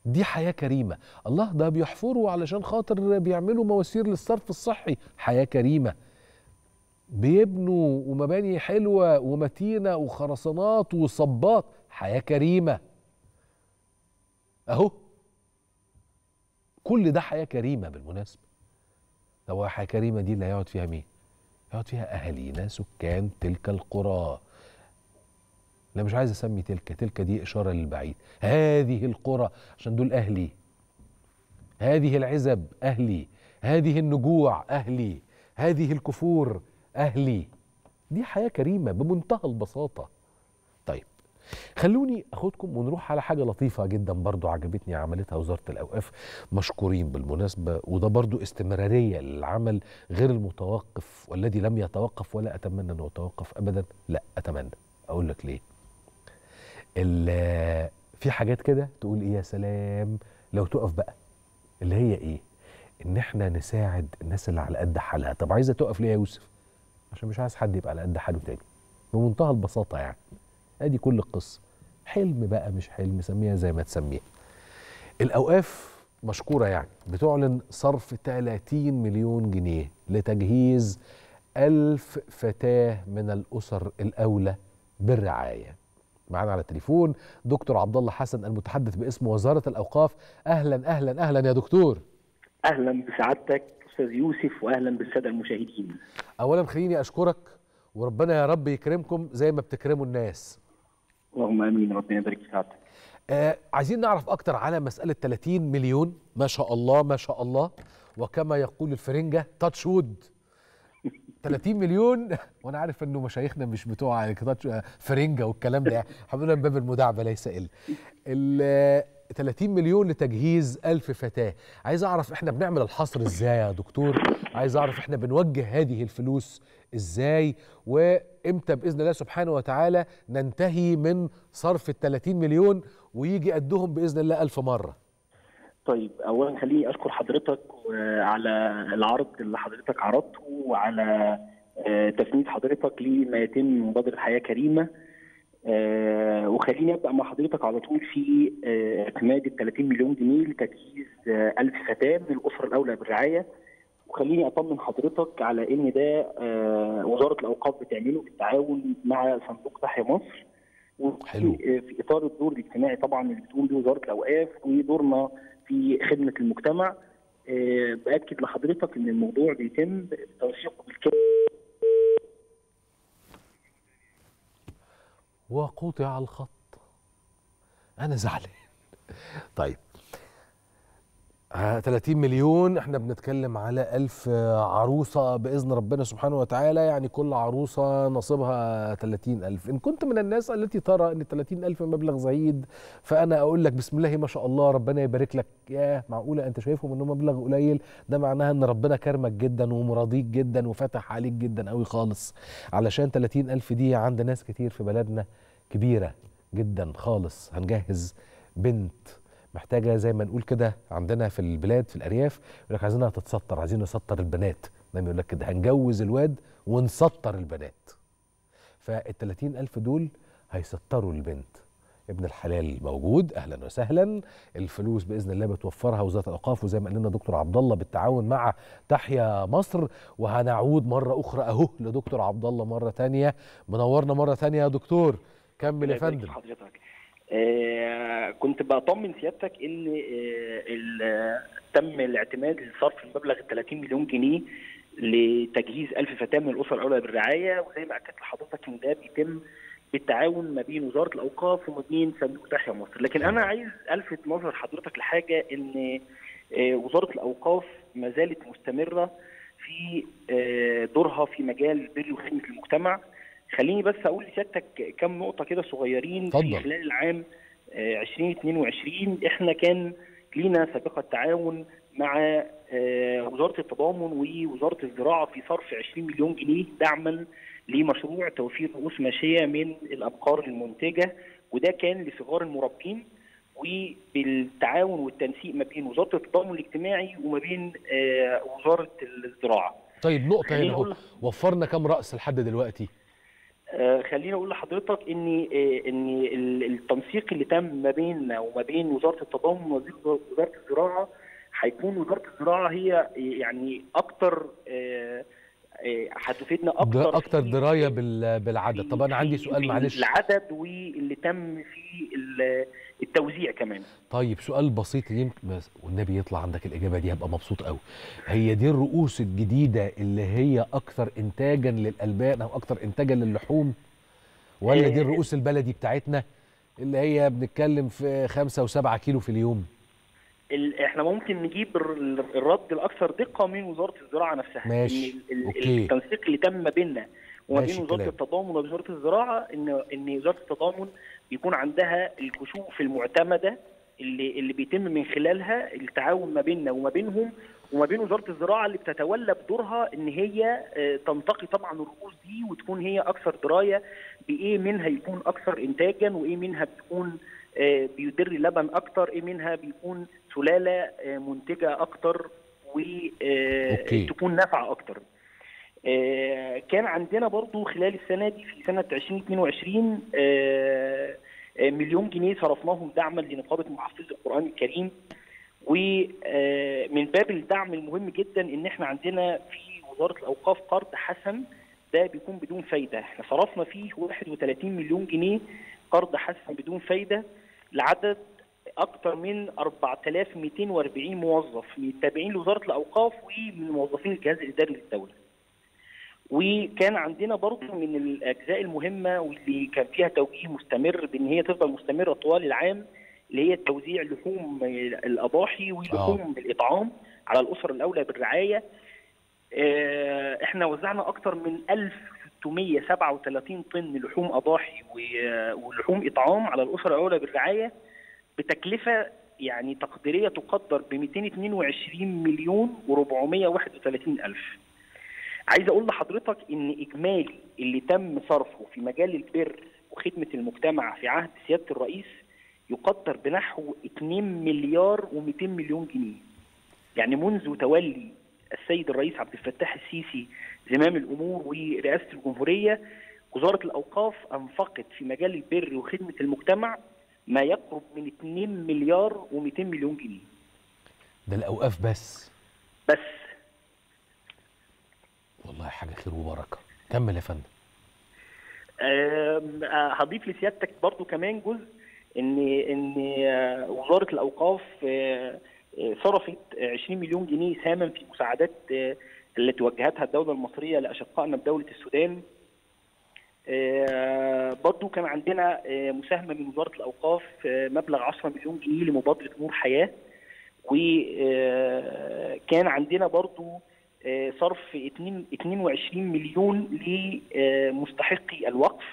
دي حياة كريمة. الله ده بيحفروا علشان خاطر بيعملوا مواسير للصرف الصحي. حياة كريمة. بيبنوا ومباني حلوة ومتينة وخرسانات وصبات حياة كريمة. أهو. كل ده حياة كريمة بالمناسبة. طب حياة كريمة دي اللي هيقعد فيها مين؟ يقعد فيها أهالينا سكان تلك القرى. لا مش عايز أسمي تلك. تلك دي إشارة للبعيد. هذه القرى. عشان دول أهلي. هذه العزب أهلي. هذه النجوع أهلي. هذه الكفور أهلي. دي حياة كريمة بمنتهى البساطة. طيب خلوني أخدكم ونروح على حاجة لطيفة جدا برضو عجبتني عملتها وزارة الأوقاف. مشكورين بالمناسبة وده برضو استمرارية للعمل غير المتوقف والذي لم يتوقف ولا أتمنى أنه يتوقف أبدا. لا أتمنى. أقول لك ليه. في حاجات كده تقول إيه يا سلام؟ لو تقف بقى. اللي هي إيه؟ إن إحنا نساعد الناس اللي على قد حالها. طب عايزة تقف ليه يا يوسف؟ عشان مش عايز حد يبقى على قد حاله تاني. بمنتهى البساطة يعني. أدي كل القصة. حلم بقى مش حلم سميها زي ما تسميها. الأوقاف مشكورة يعني. بتعلن صرف 30 مليون جنيه لتجهيز ألف فتاة من الأسر الأولى بالرعاية. معانا على التليفون دكتور عبد الله حسن المتحدث باسم وزارة الأوقاف. أهلا أهلا أهلا يا دكتور. أهلا بسعادتك. أستاذ يوسف واهلا بالسادة المشاهدين. أولا خليني أشكرك وربنا يا رب يكرمكم زي ما بتكرموا الناس. اللهم آمين ربنا يبارك في سعادتك آه عايزين نعرف أكتر على مسألة 30 مليون. ما شاء الله ما شاء الله. وكما يقول الفرنجة تاتش وود 30 مليون؟ وأنا عارف إنه مشايخنا مش بتوع تاتش فرنجة والكلام ده. لله من باب المداعبة ليس إلا. ال 30 مليون لتجهيز ألف فتاة. عايز أعرف إحنا بنعمل الحصر إزاي يا دكتور؟ عايز أعرف إحنا بنوجه هذه الفلوس إزاي؟ وإمتى بإذن الله سبحانه وتعالى ننتهي من صرف ال 30 مليون ويجي قدهم بإذن الله ألف مرة؟ طيب اولا خليني أشكر حضرتك على العرض اللي حضرتك عرضته وعلى آه، تسنيد حضرتك لما يتم من مبادره حياة كريمة. آه، وخليني أبدأ مع حضرتك على طول في آه، اعتماد ال 30 مليون جنيه لتجهيز آه، 1000 فتاه من الاسر الأولى بالرعاية. وخليني أطمن حضرتك على إن ده آه، وزارة الأوقاف بتعمله بالتعاون مع صندوق تحيا مصر. حلو. في إطار الدور الاجتماعي طبعا اللي بتقوم به وزارة الأوقاف ودورنا في خدمة المجتمع. بأكد لحضرتك إن الموضوع بيتم تنسيقه بالكامل. وقطع الخط. أنا زعلان. طيب. 30 مليون. إحنا بنتكلم على ألف عروسة بإذن ربنا سبحانه وتعالى. يعني كل عروسة نصيبها 30 ألف. إن كنت من الناس التي ترى أن 30 ألف مبلغ زهيد فأنا أقول لك بسم الله ما شاء الله ربنا يبارك لك. يا معقولة أنت شايفهم أنه مبلغ قليل؟ ده معناها أن ربنا كرمك جدا ومراضيك جدا وفتح عليك جدا قوي خالص. علشان 30 ألف دي عند ناس كتير في بلدنا كبيرة جدا خالص. هنجهز بنت محتاجة زي ما نقول كده عندنا في البلاد في الأرياف يقول لك عايزينها تتسطر عايزين نسطر البنات. دايما يقول لك كده هنجوز الواد ونسطر البنات. فال 30 ألف دول هيسطروا البنت. ابن الحلال موجود أهلا وسهلا. الفلوس بإذن الله بتوفرها وزارة الأوقاف وزي ما قال لنا دكتور عبد الله بالتعاون مع تحيا مصر. وهنعود مرة أخرى أهو لدكتور عبد الله مرة تانية. منورنا مرة تانية يا دكتور. كمل يا فندم. حضرتك. كنت بطمن سيادتك إن آه تم الاعتماد لصرف المبلغ ال 30 مليون جنيه لتجهيز 1000 فتاة من الاسر الأولى بالرعاية وزي ما أكدت لحضرتك إن ده بيتم بالتعاون ما بين وزارة الأوقاف وما بين صندوق تحيا مصر، لكن أنا عايز ألفت نظر حضرتك لحاجة إن آه، وزارة الأوقاف ما زالت مستمرة في آه، دورها في مجال البر وخدمه المجتمع. خليني بس أقول لسيادتك كم نقطة كده صغيرين اتفضل. في خلال العام آه، 2022 إحنا كان لينا سابقة تعاون مع آه، وزارة التضامن ووزارة الزراعة في صرف 20 مليون جنيه دعما لمشروع توفير رؤوس ماشية من الأبقار المنتجة وده كان لصغار المربين وبالتعاون والتنسيق ما بين وزارة التضامن الاجتماعي وما بين آه، وزارة الزراعة. طيب نقطة هنا وفرنا كام رأس لحد دلوقتي آه، خليني أقول لحضرتك إن آه، إن ال- التنسيق اللي تم ما بيننا وما بين وزارة التضامن ووزاره الزراعة هيكون وزارة الزراعة هي يعني أكتر آه، آه، هتفيدنا أكتر أكتر دراية بال- بالعدد. طب أنا عندي سؤال معلش. العدد واللي تم في ال- التوزيع كمان طيب سؤال بسيط يمكن والنبي يطلع عندك الإجابة دي هبقى مبسوط قوي هي دي الرؤوس الجديدة اللي هي أكثر انتاجا للألبان أو أكثر انتاجا للحوم ولا دي آه. الرؤوس البلدي بتاعتنا اللي هي بنتكلم في خمسة وسبعة كيلو في اليوم ال- إحنا ممكن نجيب الر- الرد الأكثر دقة من وزارة الزراعة نفسها ماشي. أوكي. التنسيق اللي تم ما بيننا وما بين وزارة. التضامن ووزارة الزراعة إن إن وزارة التضامن بيكون عندها الكشوف المعتمدة اللي اللي بيتم من خلالها التعاون ما بيننا وما بينهم وما بين وزارة الزراعة اللي بتتولى بدورها إن هي آه، تنتقي طبعا الرؤوس دي وتكون هي أكثر دراية بإيه منها يكون أكثر انتاجا وإيه منها بيكون آه، بيدر لبن أكتر إيه منها بيكون سلالة آه، منتجة أكتر أوكي. وتكون نافعة أكتر آه، كان عندنا برضو خلال السنة دي في سنة 2022 آه، آه، مليون جنيه صرفناهم دعما لنقابة محفظي القرآن الكريم. ومن باب الدعم المهم جدا إن إحنا عندنا في وزارة الأوقاف قرض حسن ده بيكون بدون فايدة. إحنا صرفنا فيه 31 مليون جنيه قرض حسن بدون فايدة لعدد أكثر من 4240 موظف من التابعين لوزارة الأوقاف ومن موظفين الجهاز الاداري للدولة. وكان عندنا برضه من الأجزاء المهمة واللي كان فيها توجيه مستمر بإن هي تفضل مستمرة طوال العام اللي هي توزيع لحوم الأضاحي ولحوم الإطعام على الأسر الأولى بالرعاية آه، إحنا وزعنا أكثر من 1637 طن لحوم أضاحي ولحوم إطعام على الأسر الأولى بالرعاية بتكلفة يعني تقديرية تقدر ب 222 مليون و431 ألف. عايز أقول لحضرتك ان اجمالي اللي تم صرفه في مجال البر وخدمة المجتمع في عهد سيادة الرئيس يقدر بنحو 2 مليار و200 مليون جنيه. يعني منذ تولي السيد الرئيس عبد الفتاح السيسي زمام الأمور ورئاسة الجمهورية وزارة الأوقاف أنفقت في مجال البر وخدمة المجتمع ما يقرب من 2 مليار و200 مليون جنيه. ده الأوقاف بس. بس. والله حاجة خير وبركة. كمل يا فندم. آه، هضيف لسيادتك برضو كمان جزء إن إن آه، وزارة الأوقاف آه، صرفت 20 مليون جنيه سهاما في مساعدات آه، التي وجهتها الدولة المصرية لأشقائنا بدوله السودان. برضو كان عندنا مساهمة من وزارة الأوقاف مبلغ 10 مليون جنيه لمبادرة نور حياة. وكان عندنا برضو صرف 2 22 مليون لمستحقي الوقف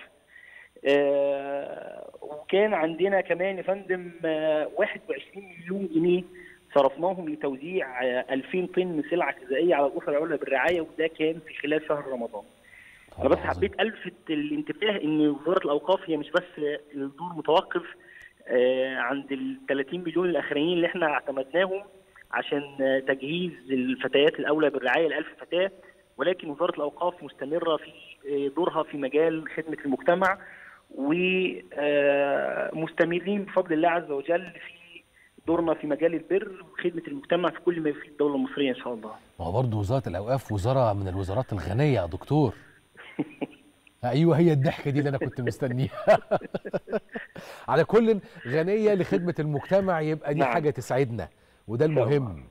آه، وكان عندنا كمان يا فندم آه، 21 مليون جنيه صرفناهم لتوزيع آه، 2000 طن سلعة غذائية على الاسر العليا بالرعاية وده كان في خلال شهر رمضان. أنا بس. حبيت ألفت الانتباه إن وزارة الأوقاف هي مش بس الدور متوقف آه، عند ال 30 مليون الاخرين اللي إحنا اعتمدناهم عشان آه، تجهيز الفتيات الأولى بالرعاية ل 1000 فتاة ولكن وزارة الأوقاف مستمرة في آه، دورها في مجال خدمة المجتمع ومستمرين بفضل الله عز وجل في دورنا في مجال البر وخدمة المجتمع في كل ما يفيد الدولة المصرية إن شاء الله. ما برضه وزارة الأوقاف وزارة من الوزارات الغنية يا دكتور (laughs) أيوه هي الضحكة دي اللي أنا كنت مستنيها (laughs) على كل غنية لخدمة المجتمع يبقى دي نعم. حاجة تسعدنا وده. المهم.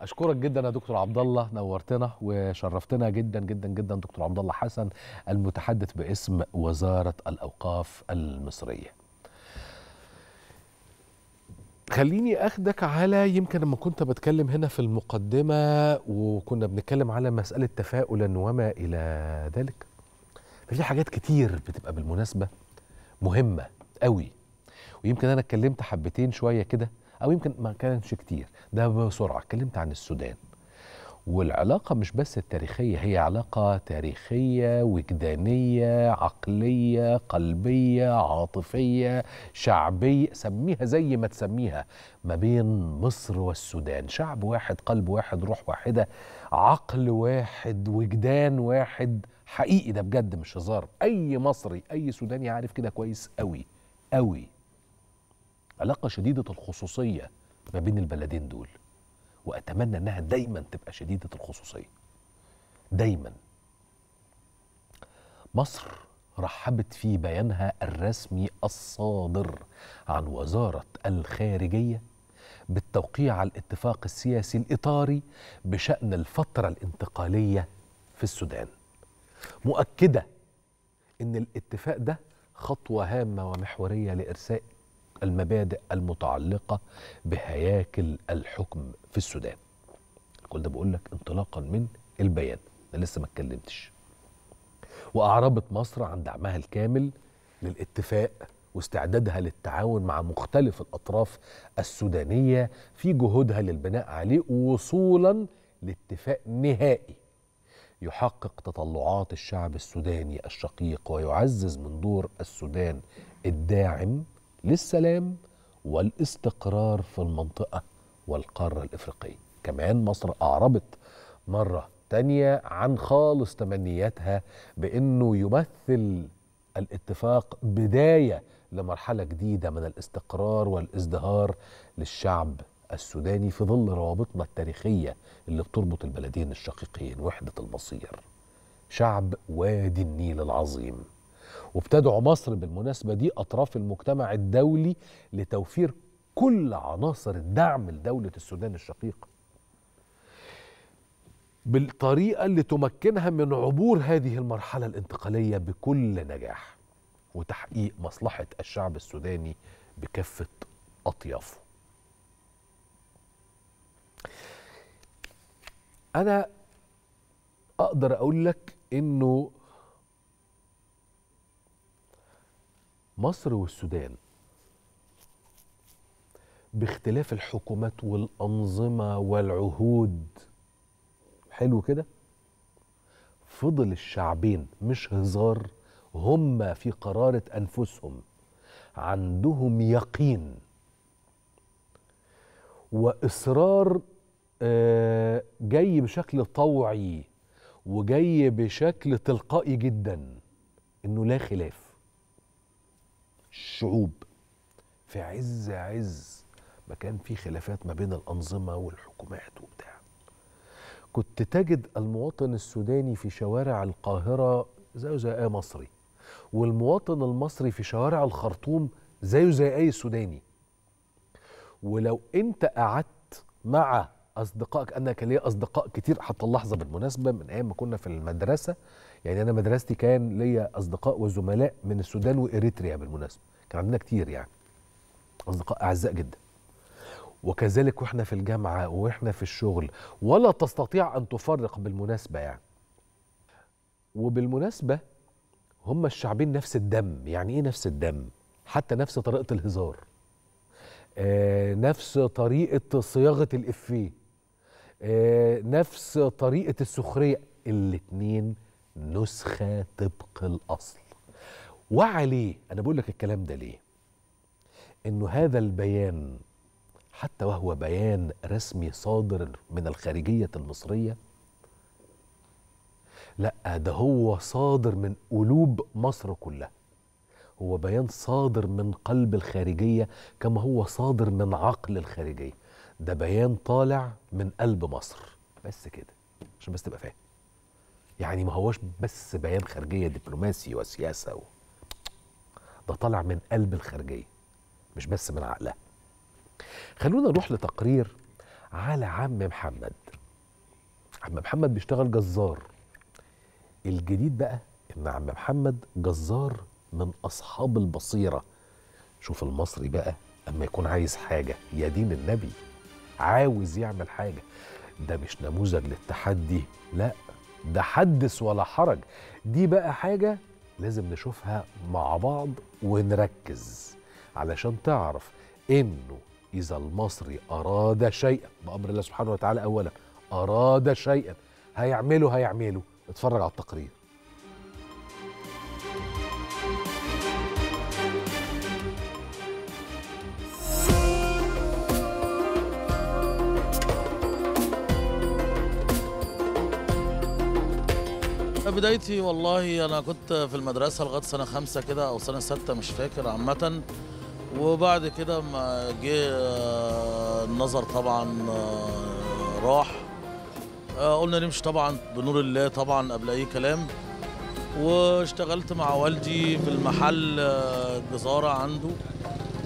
أشكرك جدا يا دكتور عبد الله نورتنا وشرفتنا جدا جدا جدا دكتور عبد الله حسن المتحدث باسم وزارة الأوقاف المصرية. خليني أخدك على يمكن لما كنت بتكلم هنا في المقدمة وكنا بنتكلم على مسألة تفاؤلا وما إلى ذلك. ففي حاجات كتير بتبقى بالمناسبة مهمة قوي. ويمكن أنا اتكلمت حبتين شوية كده أو يمكن ما كانش كتير. ده بسرعة. اتكلمت عن السودان. والعلاقة مش بس التاريخية هي علاقة تاريخية وجدانية عقلية قلبية عاطفية شعبية سميها زي ما تسميها ما بين مصر والسودان. شعب واحد قلب واحد روح واحدة عقل واحد وجدان واحد. حقيقي ده بجد مش هزار. أي مصري أي سوداني عارف كده كويس قوي قوي علاقة شديدة الخصوصية ما بين البلدين دول وأتمنى إنها دايما تبقى شديدة الخصوصية. دايما. مصر رحبت في بيانها الرسمي الصادر عن وزارة الخارجية بالتوقيع على الاتفاق السياسي الإطاري بشأن الفترة الانتقالية في السودان. مؤكدة إن الاتفاق ده خطوة هامة ومحورية لإرساء المبادئ المتعلقة بهياكل الحكم في السودان. كل ده بقول لك انطلاقا من البيان. أنا لسه ما اتكلمتش. وأعربت مصر عن دعمها الكامل للاتفاق واستعدادها للتعاون مع مختلف الأطراف السودانية في جهودها للبناء عليه وصولا لاتفاق نهائي يحقق تطلعات الشعب السوداني الشقيق ويعزز من دور السودان الداعم للسلام والاستقرار في المنطقة والقارة الإفريقية. كمان مصر أعربت مرة تانية عن خالص تمنياتها بأنه يمثل الاتفاق بداية لمرحلة جديدة من الاستقرار والازدهار للشعب السوداني في ظل روابطنا التاريخية اللي بتربط البلدين الشقيقين وحدة المصير. شعب وادي النيل العظيم. وبتدعو مصر بالمناسبة دي أطراف المجتمع الدولي لتوفير كل عناصر الدعم لدولة السودان الشقيقة بالطريقة اللي تمكنها من عبور هذه المرحلة الانتقالية بكل نجاح وتحقيق مصلحة الشعب السوداني بكافة أطيافه. أنا أقدر أقول لك إنه مصر والسودان. باختلاف الحكومات والأنظمة والعهود. حلو كده؟ فضل الشعبين مش هزار هم في قرارة أنفسهم. عندهم يقين. وإصرار آه، جاي بشكل طوعي وجاي بشكل تلقائي جدا. إنه لا خلاف. الشعوب في عز عز ما كان في خلافات ما بين الأنظمة والحكومات وبتاع. كنت تجد المواطن السوداني في شوارع القاهرة زيه زي أي مصري والمواطن المصري في شوارع الخرطوم زيه زي أي سوداني. ولو أنت قعدت مع أصدقائك أنا كان أصدقاء كتير حتى اللحظة بالمناسبة من أيام ما كنا في المدرسة يعني أنا مدرستي كان ليا أصدقاء وزملاء من السودان وإريتريا بالمناسبة. كان عندنا كتير يعني. أصدقاء أعزاء جدا. وكذلك وإحنا في الجامعة وإحنا في الشغل ولا تستطيع أن تفرق بالمناسبة يعني. وبالمناسبة هم الشعبين نفس الدم. يعني إيه نفس الدم؟ حتى نفس طريقة الهزار. آه نفس طريقة صياغة الإفيه. آه نفس طريقة السخرية. الاتنين نسخة طبق الأصل. وعليه أنا بقول لك الكلام ده ليه؟ إنه هذا البيان حتى وهو بيان رسمي صادر من الخارجية المصرية لا ده هو صادر من قلوب مصر كلها. هو بيان صادر من قلب الخارجية كما هو صادر من عقل الخارجية. ده بيان طالع من قلب مصر. بس كده عشان بس تبقى فاهم. يعني ما هوش بس بيان خارجية دبلوماسي وسياسة و... ده طالع من قلب الخارجية مش بس من عقلها. خلونا نروح لتقرير على عم محمد. عم محمد بيشتغل جزار. الجديد بقى إن عم محمد جزار من أصحاب البصيرة. شوف المصري بقى أما يكون عايز حاجة يا دين النبي عاوز يعمل حاجة. ده مش نموذج للتحدي لا ده حدث ولا حرج. دي بقى حاجة لازم نشوفها مع بعض ونركز علشان تعرف إنه إذا المصري أراد شيئا بأمر الله سبحانه وتعالى اولا أراد شيئا هيعمله هيعمله. اتفرج على التقرير. بدايتي والله أنا كنت في المدرسة لغاية سنة خمسة كده أو سنة ستة مش فاكر عامة. وبعد كده ما جه آه، النظر طبعا آه، راح. آه، قلنا نمشي طبعا بنور الله طبعا قبل أي كلام. واشتغلت مع والدي في المحل جزارة عنده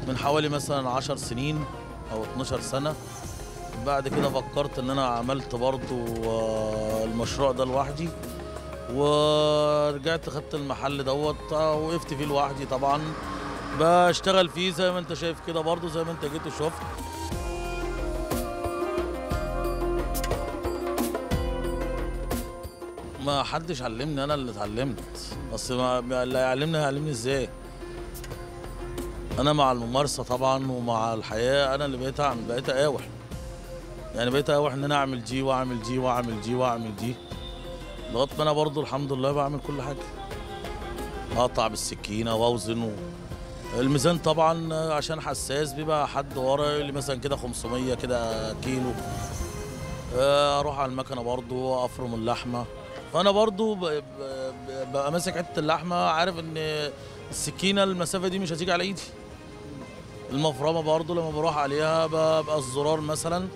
من حوالي مثلا عشر سنين أو 12 سنة. بعد كده فكرت إن أنا عملت برضو المشروع ده لوحدي. ورجعت خدت المحل دوت آه، وقفت فيه لوحدي طبعا. بشتغل فيه زي ما انت شايف كده برضو زي ما انت جيت وشفت. ما حدش علمني أنا اللي اتعلمت. بس ما اللي هيعلمني هيعلمني إزاي؟ أنا مع الممارسة طبعا ومع الحياة أنا اللي بقيت أعمل بقيت أقاوح. يعني بقيت أقاوح إن أنا أعمل دي وأعمل دي وأعمل دي وأعمل دي لغاية ما أنا برضو الحمد لله بعمل كل حاجة. اقطع بالسكينة واوزن. الميزان طبعا عشان حساس بيبقى حد ورا اللي مثلا كده 500 كده كيلو. آه، أروح على المكنة برضو افرم اللحمة. فأنا برضو ب- ب- ب- ببقى ماسك حتة اللحمة عارف إن السكينة المسافة دي مش هتيجي على إيدي. المفرمة برضو لما بروح عليها ببقى الزرار مثلا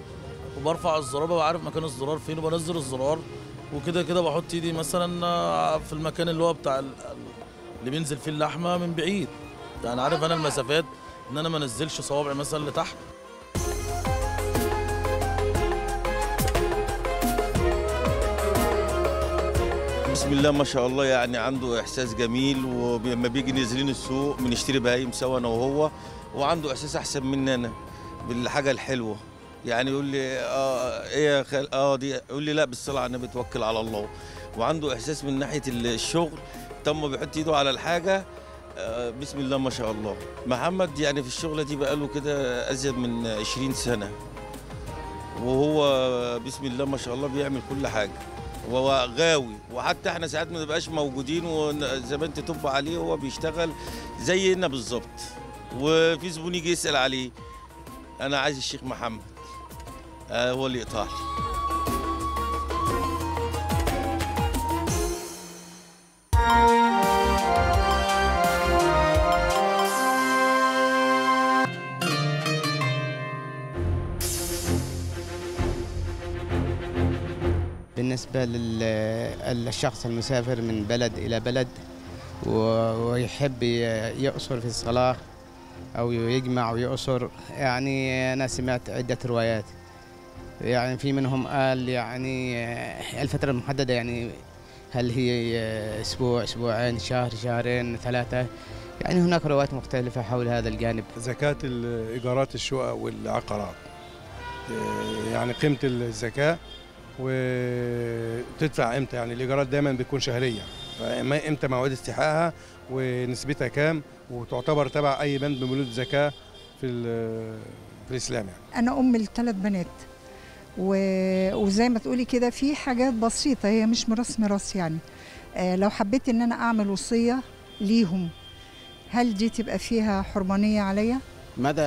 وبرفع الزرار ببقى عارف مكان الزرار فين وبنزل الزرار. وكده كده بحط ايدي مثلا آه، في المكان اللي هو بتاع ال- ال- اللي بينزل فيه اللحمة من بعيد. يعني عارف أنا المسافات إن أنا ما أنزلش صوابعي مثلا لتحت. بسم الله ما شاء الله يعني عنده إحساس جميل ولما بيجي نازلين السوق بنشتري بهايم سوا أنا وهو وعنده إحساس أحسن مننا بالحاجة الحلوة. يعني يقول لي آه إيه يا خال آه دي يقول لي لا بالصلاه على النبي توكل على الله. وعنده إحساس من ناحية الشغل تم بيحط إيده على الحاجة آه بسم الله ما شاء الله. محمد يعني في الشغلة دي بقاله كده أزيد من 20 سنة. وهو بسم الله ما شاء الله بيعمل كل حاجة. وهو غاوي. وحتى إحنا ساعات ما نبقاش موجودين وزمان تطب عليه وهو بيشتغل زينا بالظبط. وفي زبون يجي يسأل عليه أنا عايز الشيخ محمد. هو اللي يقطع لي بالنسبة لل- للشخص المسافر من بلد إلى بلد ويحب يقصر في الصلاة أو يجمع ويقصر يعني أنا سمعت عدة روايات. يعني في منهم قال يعني الفترة المحددة يعني هل هي أسبوع أسبوعين شهر شهرين ثلاثة؟ يعني هناك روايات مختلفة حول هذا الجانب. زكاة الإيجارات الشقق والعقارات. إيه، يعني قيمة الزكاة وتدفع إمتى؟ يعني الإيجارات دايما بتكون شهرية. فإما- إمتى موعد استحقاقها ونسبتها كام؟ وتعتبر تبع أي بند من بنود الزكاة في في الإسلام يعني. أنا أم لثلاث بنات. و... وزي ما تقولي كده في حاجات بسيطة هي مش ميراث ميراث يعني. آه لو حبيت إن أنا أعمل وصية ليهم هل دي تبقى فيها حرمانية عليا؟ مدى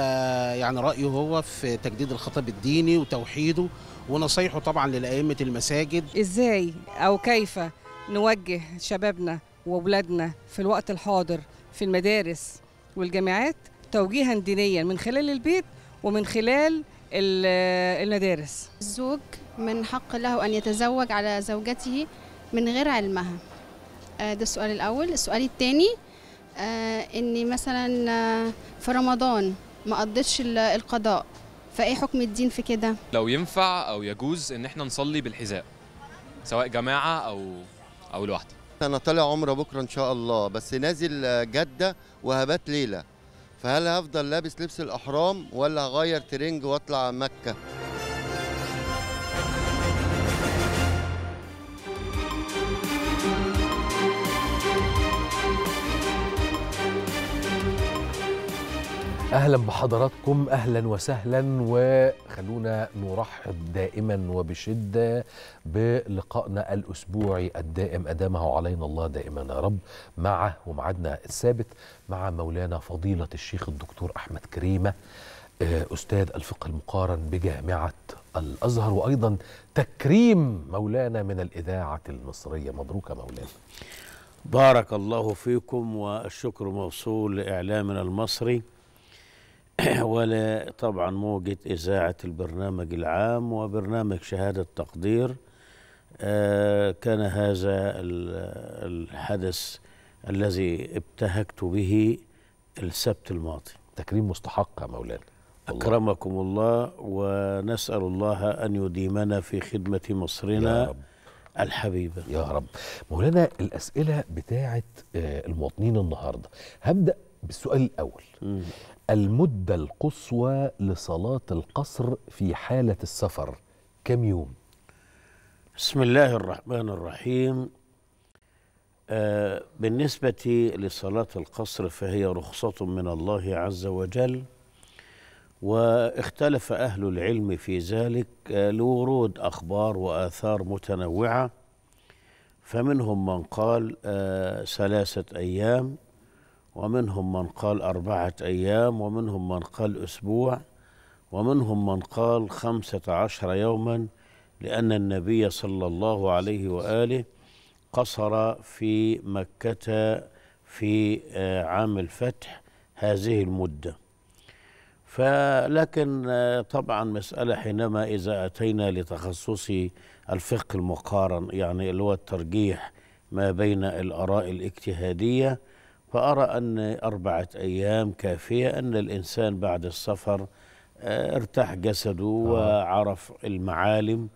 يعني رأيه هو في تجديد الخطاب الديني وتوحيده ونصايحه طبعا للأئمة المساجد؟ إزاي أو كيف نوجه شبابنا وأولادنا في الوقت الحاضر في المدارس والجامعات توجيها دينيا من خلال البيت ومن خلال ال- المدارس. الزوج من حق له أن يتزوج على زوجته من غير علمها. آه، ده السؤال الأول. السؤال الثاني إني مثلا آه، في رمضان ما قضيتش ال- القضاء فإيه حكم الدين في كده؟ لو ينفع أو يجوز إن إحنا نصلي بالحذاء سواء جماعة أو أو لوحدي. أنا طالع عمرة بكرة إن شاء الله بس نازل جدة وهبات ليلة. فهل هفضل لابس لبس الأحرام ولا هغير ترنج وأطلع مكة؟ أهلا بحضراتكم أهلا وسهلا وخلونا نرحب دائما وبشدة بلقائنا الأسبوعي الدائم. أدامه علينا الله دائما يا رب. مع ومعادنا الثابت مع مولانا فضيلة الشيخ الدكتور أحمد كريمة آه، أستاذ الفقه المقارن بجامعة الأزهر وأيضا تكريم مولانا من الإذاعة المصرية. مبروك مولانا. بارك الله فيكم والشكر موصول لإعلامنا المصري. (clears throat) ولا طبعا موجة إذاعة البرنامج العام وبرنامج شهادة تقدير آه، كان هذا ال- الحدث الذي ابتهجت به السبت الماضي. تكريم مستحق يا مولانا. أكرمكم الله ونسأل الله أن يديمنا في خدمة مصرنا يا رب. الحبيبة. يا رب. مولانا الأسئلة بتاعت آه، المواطنين النهاردة. هبدأ بالسؤال الأول. المدة القصوى لصلاة القصر في حالة السفر كم يوم؟ بسم الله الرحمن الرحيم آه بالنسبة لصلاة القصر فهي رخصة من الله عز وجل واختلف أهل العلم في ذلك آه لورود أخبار وآثار متنوعة فمنهم من قال آه ثلاثة أيام ومنهم من قال أربعة أيام ومنهم من قال أسبوع ومنهم من قال خمسة عشر يوما لأن النبي صلى الله عليه وآله قصر في مكة في آه، عام الفتح هذه المدة. فلكن آه، طبعا مسألة حينما إذا أتينا لتخصص الفقه المقارن يعني اللي هو الترجيح ما بين الآراء الاجتهادية فأرى أن أربعة أيام كافية أن الإنسان بعد السفر آه، ارتاح جسده وعرف المعالم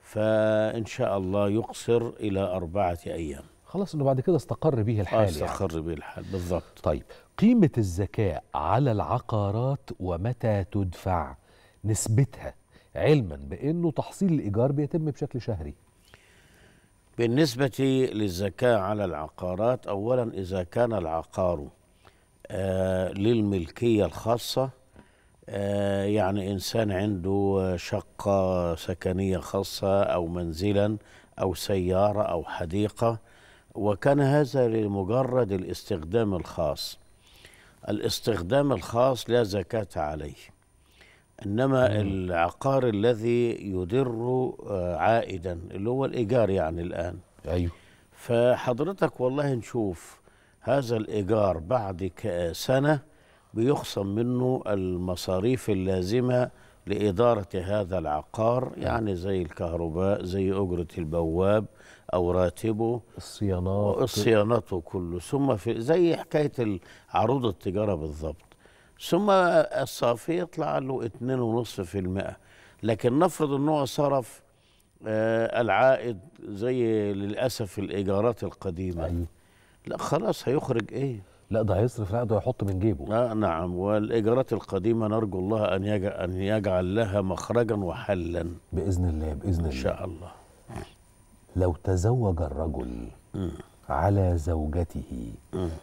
فإن شاء الله يقصر إلى أربعة أيام. خلاص إنه بعد كده استقر به الحال يعني. استقر به الحال بالضبط. طيب قيمة الزكاة على العقارات ومتى تدفع؟ نسبتها علما بأنه تحصيل الإيجار بيتم بشكل شهري. بالنسبة للزكاة على العقارات أولا إذا كان العقار آه للملكية الخاصة آه يعني إنسان عنده شقة سكنية خاصة أو منزلا أو سيارة أو حديقة وكان هذا لمجرد الاستخدام الخاص. الاستخدام الخاص لا زكاة عليه. إنما العقار الذي يدر آه، عائدا اللي هو الإيجار يعني الآن. أيوه. فحضرتك والله نشوف هذا الإيجار بعد سنة بيخصم منه المصاريف اللازمة لإدارة هذا العقار يعني زي الكهرباء زي أجرة البواب أو راتبه. الصيانات. الصيانات كله ثم في زي حكاية عروض التجارة بالضبط. ثم الصافي يطلع له 2.5% لكن نفرض إن هو صرف آه العائد زي للأسف الإيجارات القديمة. أيوه. لا خلاص هيخرج إيه؟ لا ده هيصرف لا ده هيحط من جيبه. آه نعم. والإيجارات القديمة نرجو الله أن يجعل أن يجعل لها مخرجا وحلا. بإذن الله بإذن الله. ان شاء الله. لو تزوج الرجل على زوجته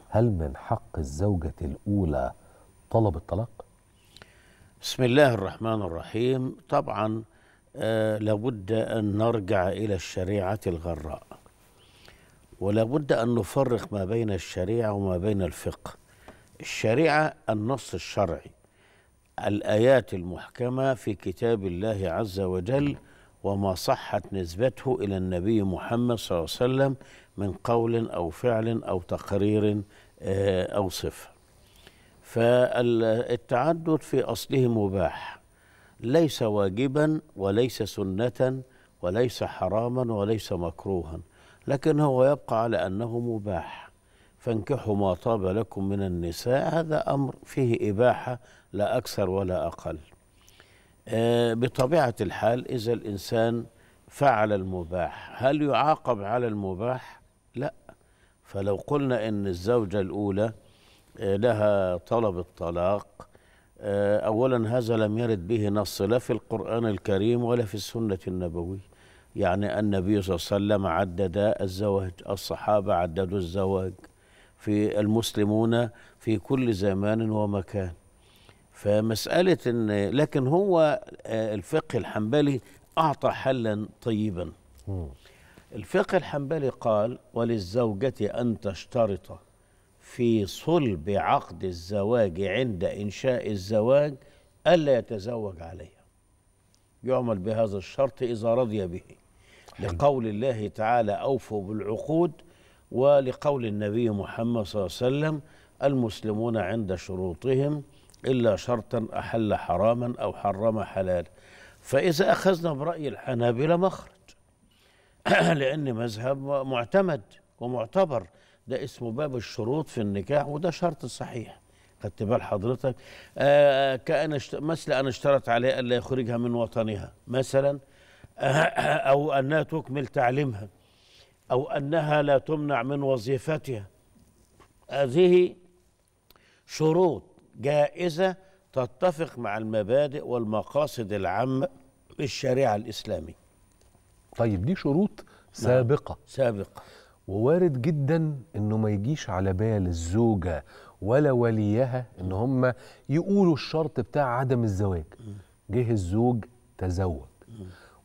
هل من حق الزوجة الأولى طلب الطلاق؟ بسم الله الرحمن الرحيم. طبعا آه لابد أن نرجع إلى الشريعة الغراء ولابد أن نفرق ما بين الشريعة وما بين الفقه. الشريعة النص الشرعي الآيات المحكمة في كتاب الله عز وجل وما صحت نسبته إلى النبي محمد صلى الله عليه وسلم من قول أو فعل أو تقرير آه، أو صفة. فالتعدد في أصله مباح. ليس واجبا وليس سنة وليس حراما وليس مكروها لكن هو يبقى على أنه مباح. فانكحوا ما طاب لكم من النساء هذا أمر فيه إباحة لا أكثر ولا أقل. آه، بطبيعة الحال إذا الإنسان فعل المباح هل يعاقب على المباح؟ لا. فلو قلنا إن الزوجة الأولى لها طلب الطلاق. آه، أولا هذا لم يرد به نص لا في القرآن الكريم ولا في السنة النبوية. يعني النبي صلى الله عليه وسلم عدد الزواج الصحابة عددوا الزواج في المسلمون في كل زمان ومكان. فمسألة إن لكن هو آه، الفقه الحنبلي أعطى حلا طيبا. الفقه الحنبلي قال وللزوجة أن تشترط في صلب عقد الزواج عند إنشاء الزواج ألا يتزوج عليها. يعمل بهذا الشرط إذا رضي به. لقول الله تعالى أوفوا بالعقود ولقول النبي محمد صلى الله عليه وسلم المسلمون عند شروطهم إلا شرطا أحل حراما أو حرم حلال. فإذا أخذنا برأي الحنابلة مخرج (clears throat) لأن مذهب معتمد ومعتبر. ده اسمه باب الشروط في النكاح وده شرط صحيح. خدت بال حضرتك. آه كأن اشت... مثل أن اشترط عليه ألا يخرجها من وطنها مثلا آه (coughs) أو أنها تكمل تعليمها أو أنها لا تمنع من وظيفتها. هذه شروط جائزة تتفق مع المبادئ والمقاصد العامة للشريعة الإسلامية. طيب دي شروط سابقة. سابقة. ووارد جدا إنه ما يجيش على بال الزوجة ولا وليها إن هم يقولوا الشرط بتاع عدم الزواج. جه الزوج تزوج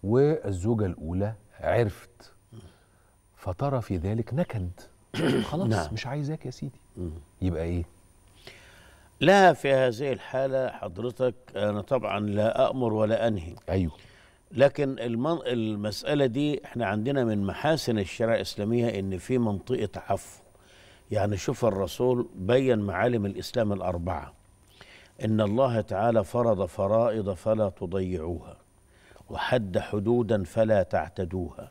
والزوجة الأولى عرفت فترى في ذلك نكد. (coughs) خلاص نعم. مش عايزاك يا سيدي. يبقى إيه؟ لا في هذه الحالة حضرتك أنا طبعا لا أأمر ولا أنهي. أيوه. لكن. المسألة دي إحنا عندنا من محاسن الشريعة الإسلامية إن في منطقة عفو يعني شوف الرسول بين معالم الإسلام الأربعة إن الله تعالى فرض فرائض فلا تضيعوها وحد حدودا فلا تعتدوها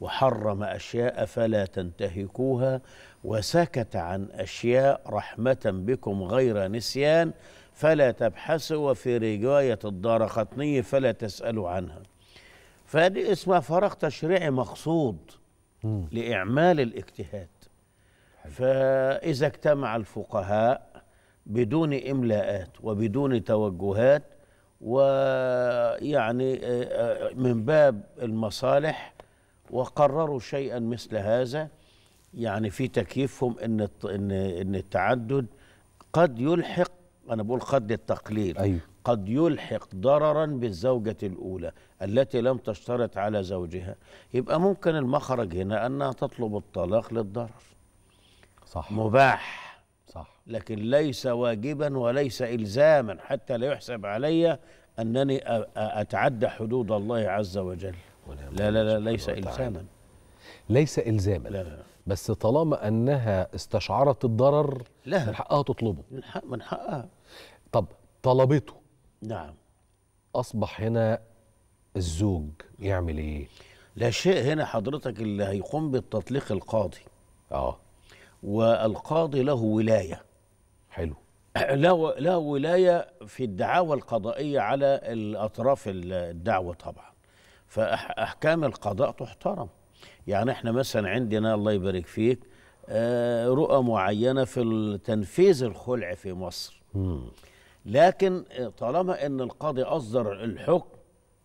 وحرم أشياء فلا تنتهكوها وسكت عن أشياء رحمة بكم غير نسيان فلا تبحثوا وفي رواية الدار فلا تسألوا عنها فهذه اسمها فراغ تشريعي مقصود لإعمال الاجتهاد. فإذا اجتمع الفقهاء بدون إملاءات وبدون توجهات ويعني آه، آه، من باب المصالح وقرروا شيئا مثل هذا يعني في تكييفهم إن إن التعدد قد يلحق أنا بقول قد للتقليل أيوه. قد يلحق ضررا بالزوجة الأولى التي لم تشترط على زوجها. يبقى ممكن المخرج هنا أنها تطلب الطلاق للضرر. صح. مباح. صح. لكن ليس واجبا وليس إلزاما حتى لا يحسب علي أنني أتعدى حدود الله عز وجل. لا لا لا ليس إلزاما. ليس إلزاما. لا لا بس طالما أنها استشعرت الضرر لا. من حقها تطلبه. من حقها. طب طلبته. نعم. أصبح هنا الزوج يعمل إيه؟ لا شيء هنا حضرتك اللي هيقوم بالتطليق القاضي. آه. والقاضي له ولاية. حلو. (clears throat) له له ولاية في الدعاوى القضائية على الأطراف الدعوة طبعا. فاحكام القضاء تحترم. يعني إحنا مثلا عندنا الله يبارك فيك آه، رؤى معينة في تنفيذ الخلع في مصر. لكن آه، طالما إن القاضي أصدر الحكم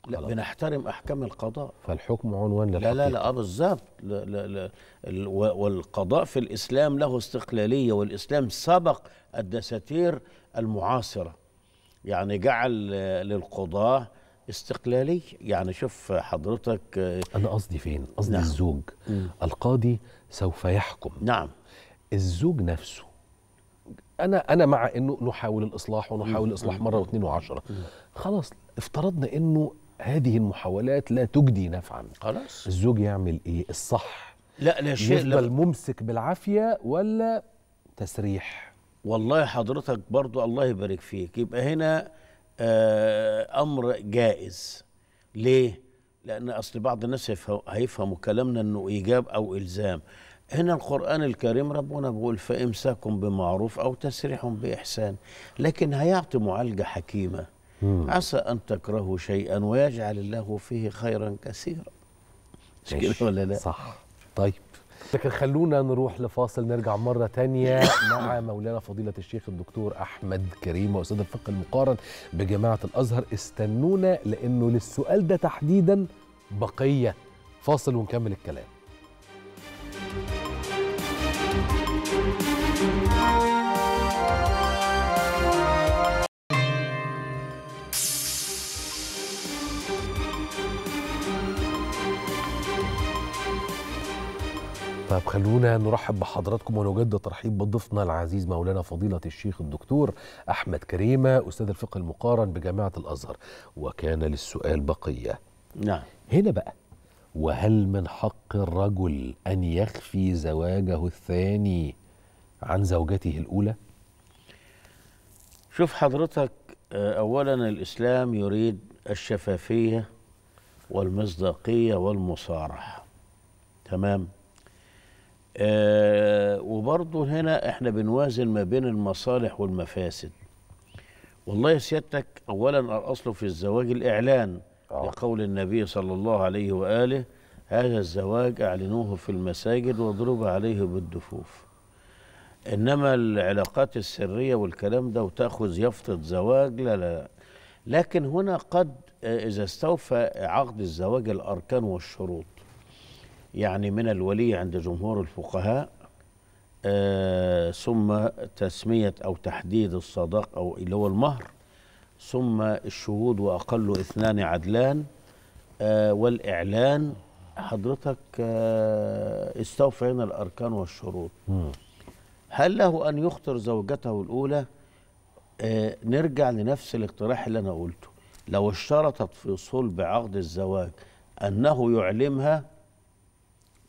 لا بنحترم أحكام القضاء. فالحكم عنوان لا للحقيقة. لا لا بالظبط. لا لا لا ال- و- والقضاء في الإسلام له استقلالية والإسلام سبق الدساتير المعاصرة. يعني جعل آه، للقضاه استقلالية. يعني شوف حضرتك آه، أنا قصدي فين؟ قصدي نعم. الزوج. مم. القاضي سوف يحكم. نعم. الزوج نفسه أنا أنا مع إنه نحاول الإصلاح ونحاول مم. مرة واثنين وعشرة. خلاص افترضنا إنه هذه المحاولات لا تجدي نفعا. خلاص. الزوج يعمل إيه؟ الصح. لا لا شيء يفضل لا ممسك بالعافية ولا تسريح؟ والله حضرتك برضو الله يبارك فيك. يبقى هنا آه أمر جائز. ليه؟ لأن أصل بعض الناس يفهم- هيفهموا كلامنا إنه إيجاب أو إلزام. هنا القرآن الكريم ربنا بيقول فإمساكم بمعروف أو تسريح بإحسان لكن هيعطي معالجة حكيمة. عسى أن تكرهوا شيئا ويجعل الله فيه خيرا كثيرا. مش كده. ولا لا؟ صح. طيب. لكن خلونا نروح لفاصل نرجع مرة تانية (coughs) مع مولانا فضيلة الشيخ الدكتور أحمد كريم وأستاذ الفقه المقارن بجامعة الأزهر. استنونا لأنه للسؤال ده تحديدا بقية. فاصل ونكمل الكلام. طيب خلونا نرحب بحضراتكم ونجدد ترحيب بضيفنا العزيز مولانا فضيلة الشيخ الدكتور أحمد كريمة أستاذ الفقه المقارن بجامعة الأزهر. وكان للسؤال بقية. نعم. هنا بقى وهل من حق الرجل أن يخفي زواجه الثاني عن زوجته الأولى؟ شوف حضرتك آه، اولا الإسلام يريد الشفافية والمصداقية والمصارحة. تمام؟ آه وبرضه هنا إحنا بنوازن ما بين المصالح والمفاسد. والله يا سيادتك اولا الأصل في الزواج الإعلان لقول النبي صلى الله عليه وآله هذا الزواج أعلنوه في المساجد واضرب عليه بالدفوف. إنما العلاقات السرية والكلام ده وتأخذ يافطة زواج لا لا لا. لكن هنا قد آه، إذا استوفى عقد الزواج الأركان والشروط. يعني من الولي عند جمهور الفقهاء آه ثم تسمية أو تحديد الصداق أو اللي هو المهر ثم الشهود وأقل اثنان عدلان آه والإعلان حضرتك آه استوفى هنا الأركان والشروط. هل له أن يخطر زوجته الأولى؟ آه نرجع لنفس الاقتراح اللي أنا قلته. لو اشترطت في صلب عقد الزواج أنه يعلمها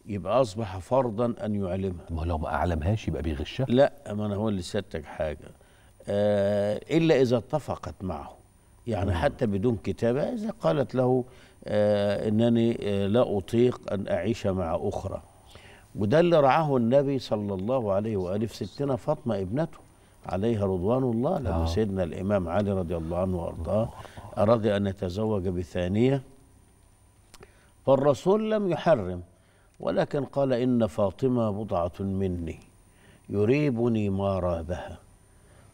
يبقى أصبح فرضا أن يعلمها. ما لو ما أعلمهاش يبقى بيغشها. لا ما أنا هو اللي سيادتك حاجة. آه إلا إذا اتفقت معه. يعني حتى بدون كتابة إذا قالت له آه إنني آه لا أطيق أن أعيش مع أخرى. وده اللي رعاه النبي صلى الله عليه وآله في ستنا فاطمة ابنته عليها رضوان الله لما آه. سيدنا الإمام علي رضي الله عنه وأرضاه أراد أن يتزوج بثانية فالرسول لم يحرم. ولكن قال إن فاطمة بضعة مني يريبني ما رابها.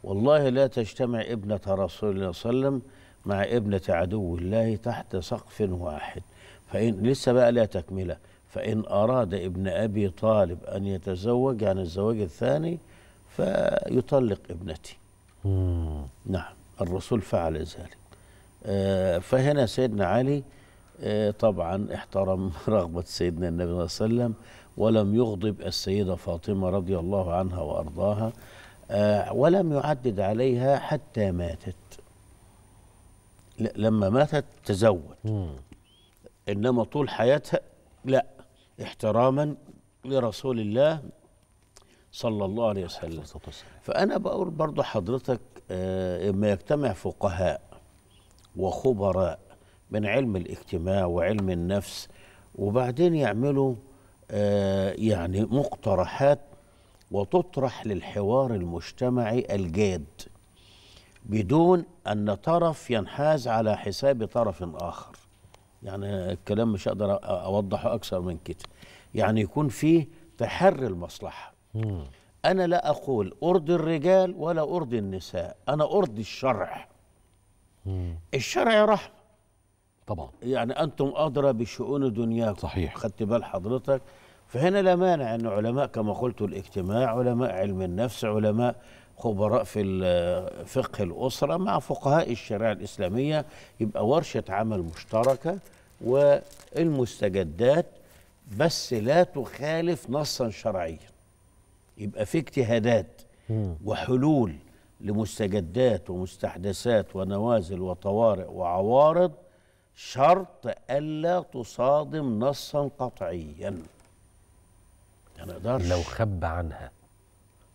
والله لا تجتمع ابنة رسول الله صلى الله عليه وسلم مع ابنة عدو الله تحت سقف واحد. فإن لسه بقى لا تكملة. فإن أراد ابن أبي طالب أن يتزوج عن الزواج الثاني فيطلق ابنتي. نعم الرسول فعل ذلك. آه، فهنا سيدنا علي طبعا احترم (laughs) رغبة سيدنا النبي صلى الله عليه وسلم ولم يغضب السيدة فاطمة رضي الله عنها وأرضاها آه، ولم يعدد عليها حتى ماتت. لما ماتت تزوج. إنما طول حياتها لا احتراما لرسول الله صلى الله عليه وسلم. فأنا بقول برضو حضرتك آه، إما يجتمع فقهاء وخبراء من علم الاجتماع وعلم النفس وبعدين يعملوا آه، يعني مقترحات وتطرح للحوار المجتمعي الجاد بدون أن طرف ينحاز على حساب طرف آخر. يعني الكلام مش أقدر أوضحه أكثر من كده. يعني يكون فيه تحري المصلحة. أنا لا أقول أرضي الرجال ولا أرضي النساء أنا أرضي الشرع. الشرع رحمة طبعا. يعني أنتم أدرى بشؤون دنياكم صحيح. خدت بال حضرتك. فهنا لا مانع أن علماء كما قلت الاجتماع علماء علم النفس علماء خبراء في فقه الأسرة مع فقهاء الشريعة الإسلامية. يبقى ورشة عمل مشتركة والمستجدات بس لا تخالف نصا شرعيا. يبقى في اجتهادات وحلول لمستجدات ومستحدثات ونوازل وطوارئ وعوارض شرط ألا تصادم نصا قطعيا. يعني أقدرش لو خب عنها.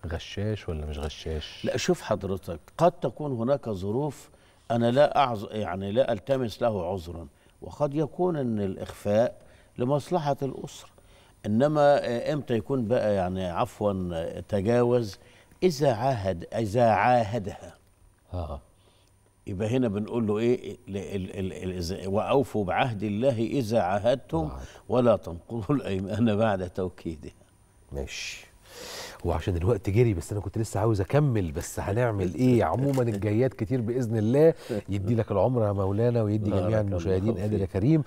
غشاش ولا مش غشاش؟ لا شوف حضرتك قد تكون هناك ظروف أنا لا أعز يعني لا ألتمس له عذرا وقد يكون إن الإخفاء لمصلحة الأسرة. إنما آه، إمتى يكون بقى يعني عفوا آه، تجاوز؟ إذا عاهد إذا عاهدها. آه. يبقى هنا بنقول له إيه ال- ال- ال- ال- إذا- وأوفوا بعهد الله إذا عاهدتم ولا تنقضوا الأيمان بعد توكيدها. ماشي. وعشان الوقت جري بس أنا كنت لسه عاوز أكمل بس هنعمل (laughs) إيه؟ عموما الجايات كتير بإذن الله. (laughs) يدي لك العمر يا مولانا ويدي جميع المشاهدين. قادر يا كريم.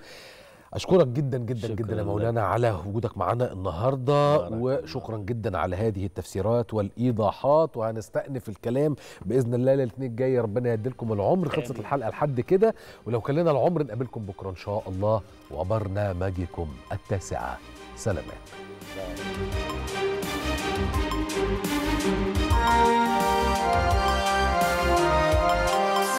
أشكرك جدا جدا جدا يا. مولانا على وجودك معنا النهارده وشكرا جدا على هذه التفسيرات والإيضاحات وهنستأنف الكلام بإذن الله الاثنين الجاي. ربنا يديلكم العمر خلصت الحلقة لحد كده. ولو كان لنا العمر نقابلكم بكرة إن شاء الله. وبرنامجكم التاسعة. سلامات.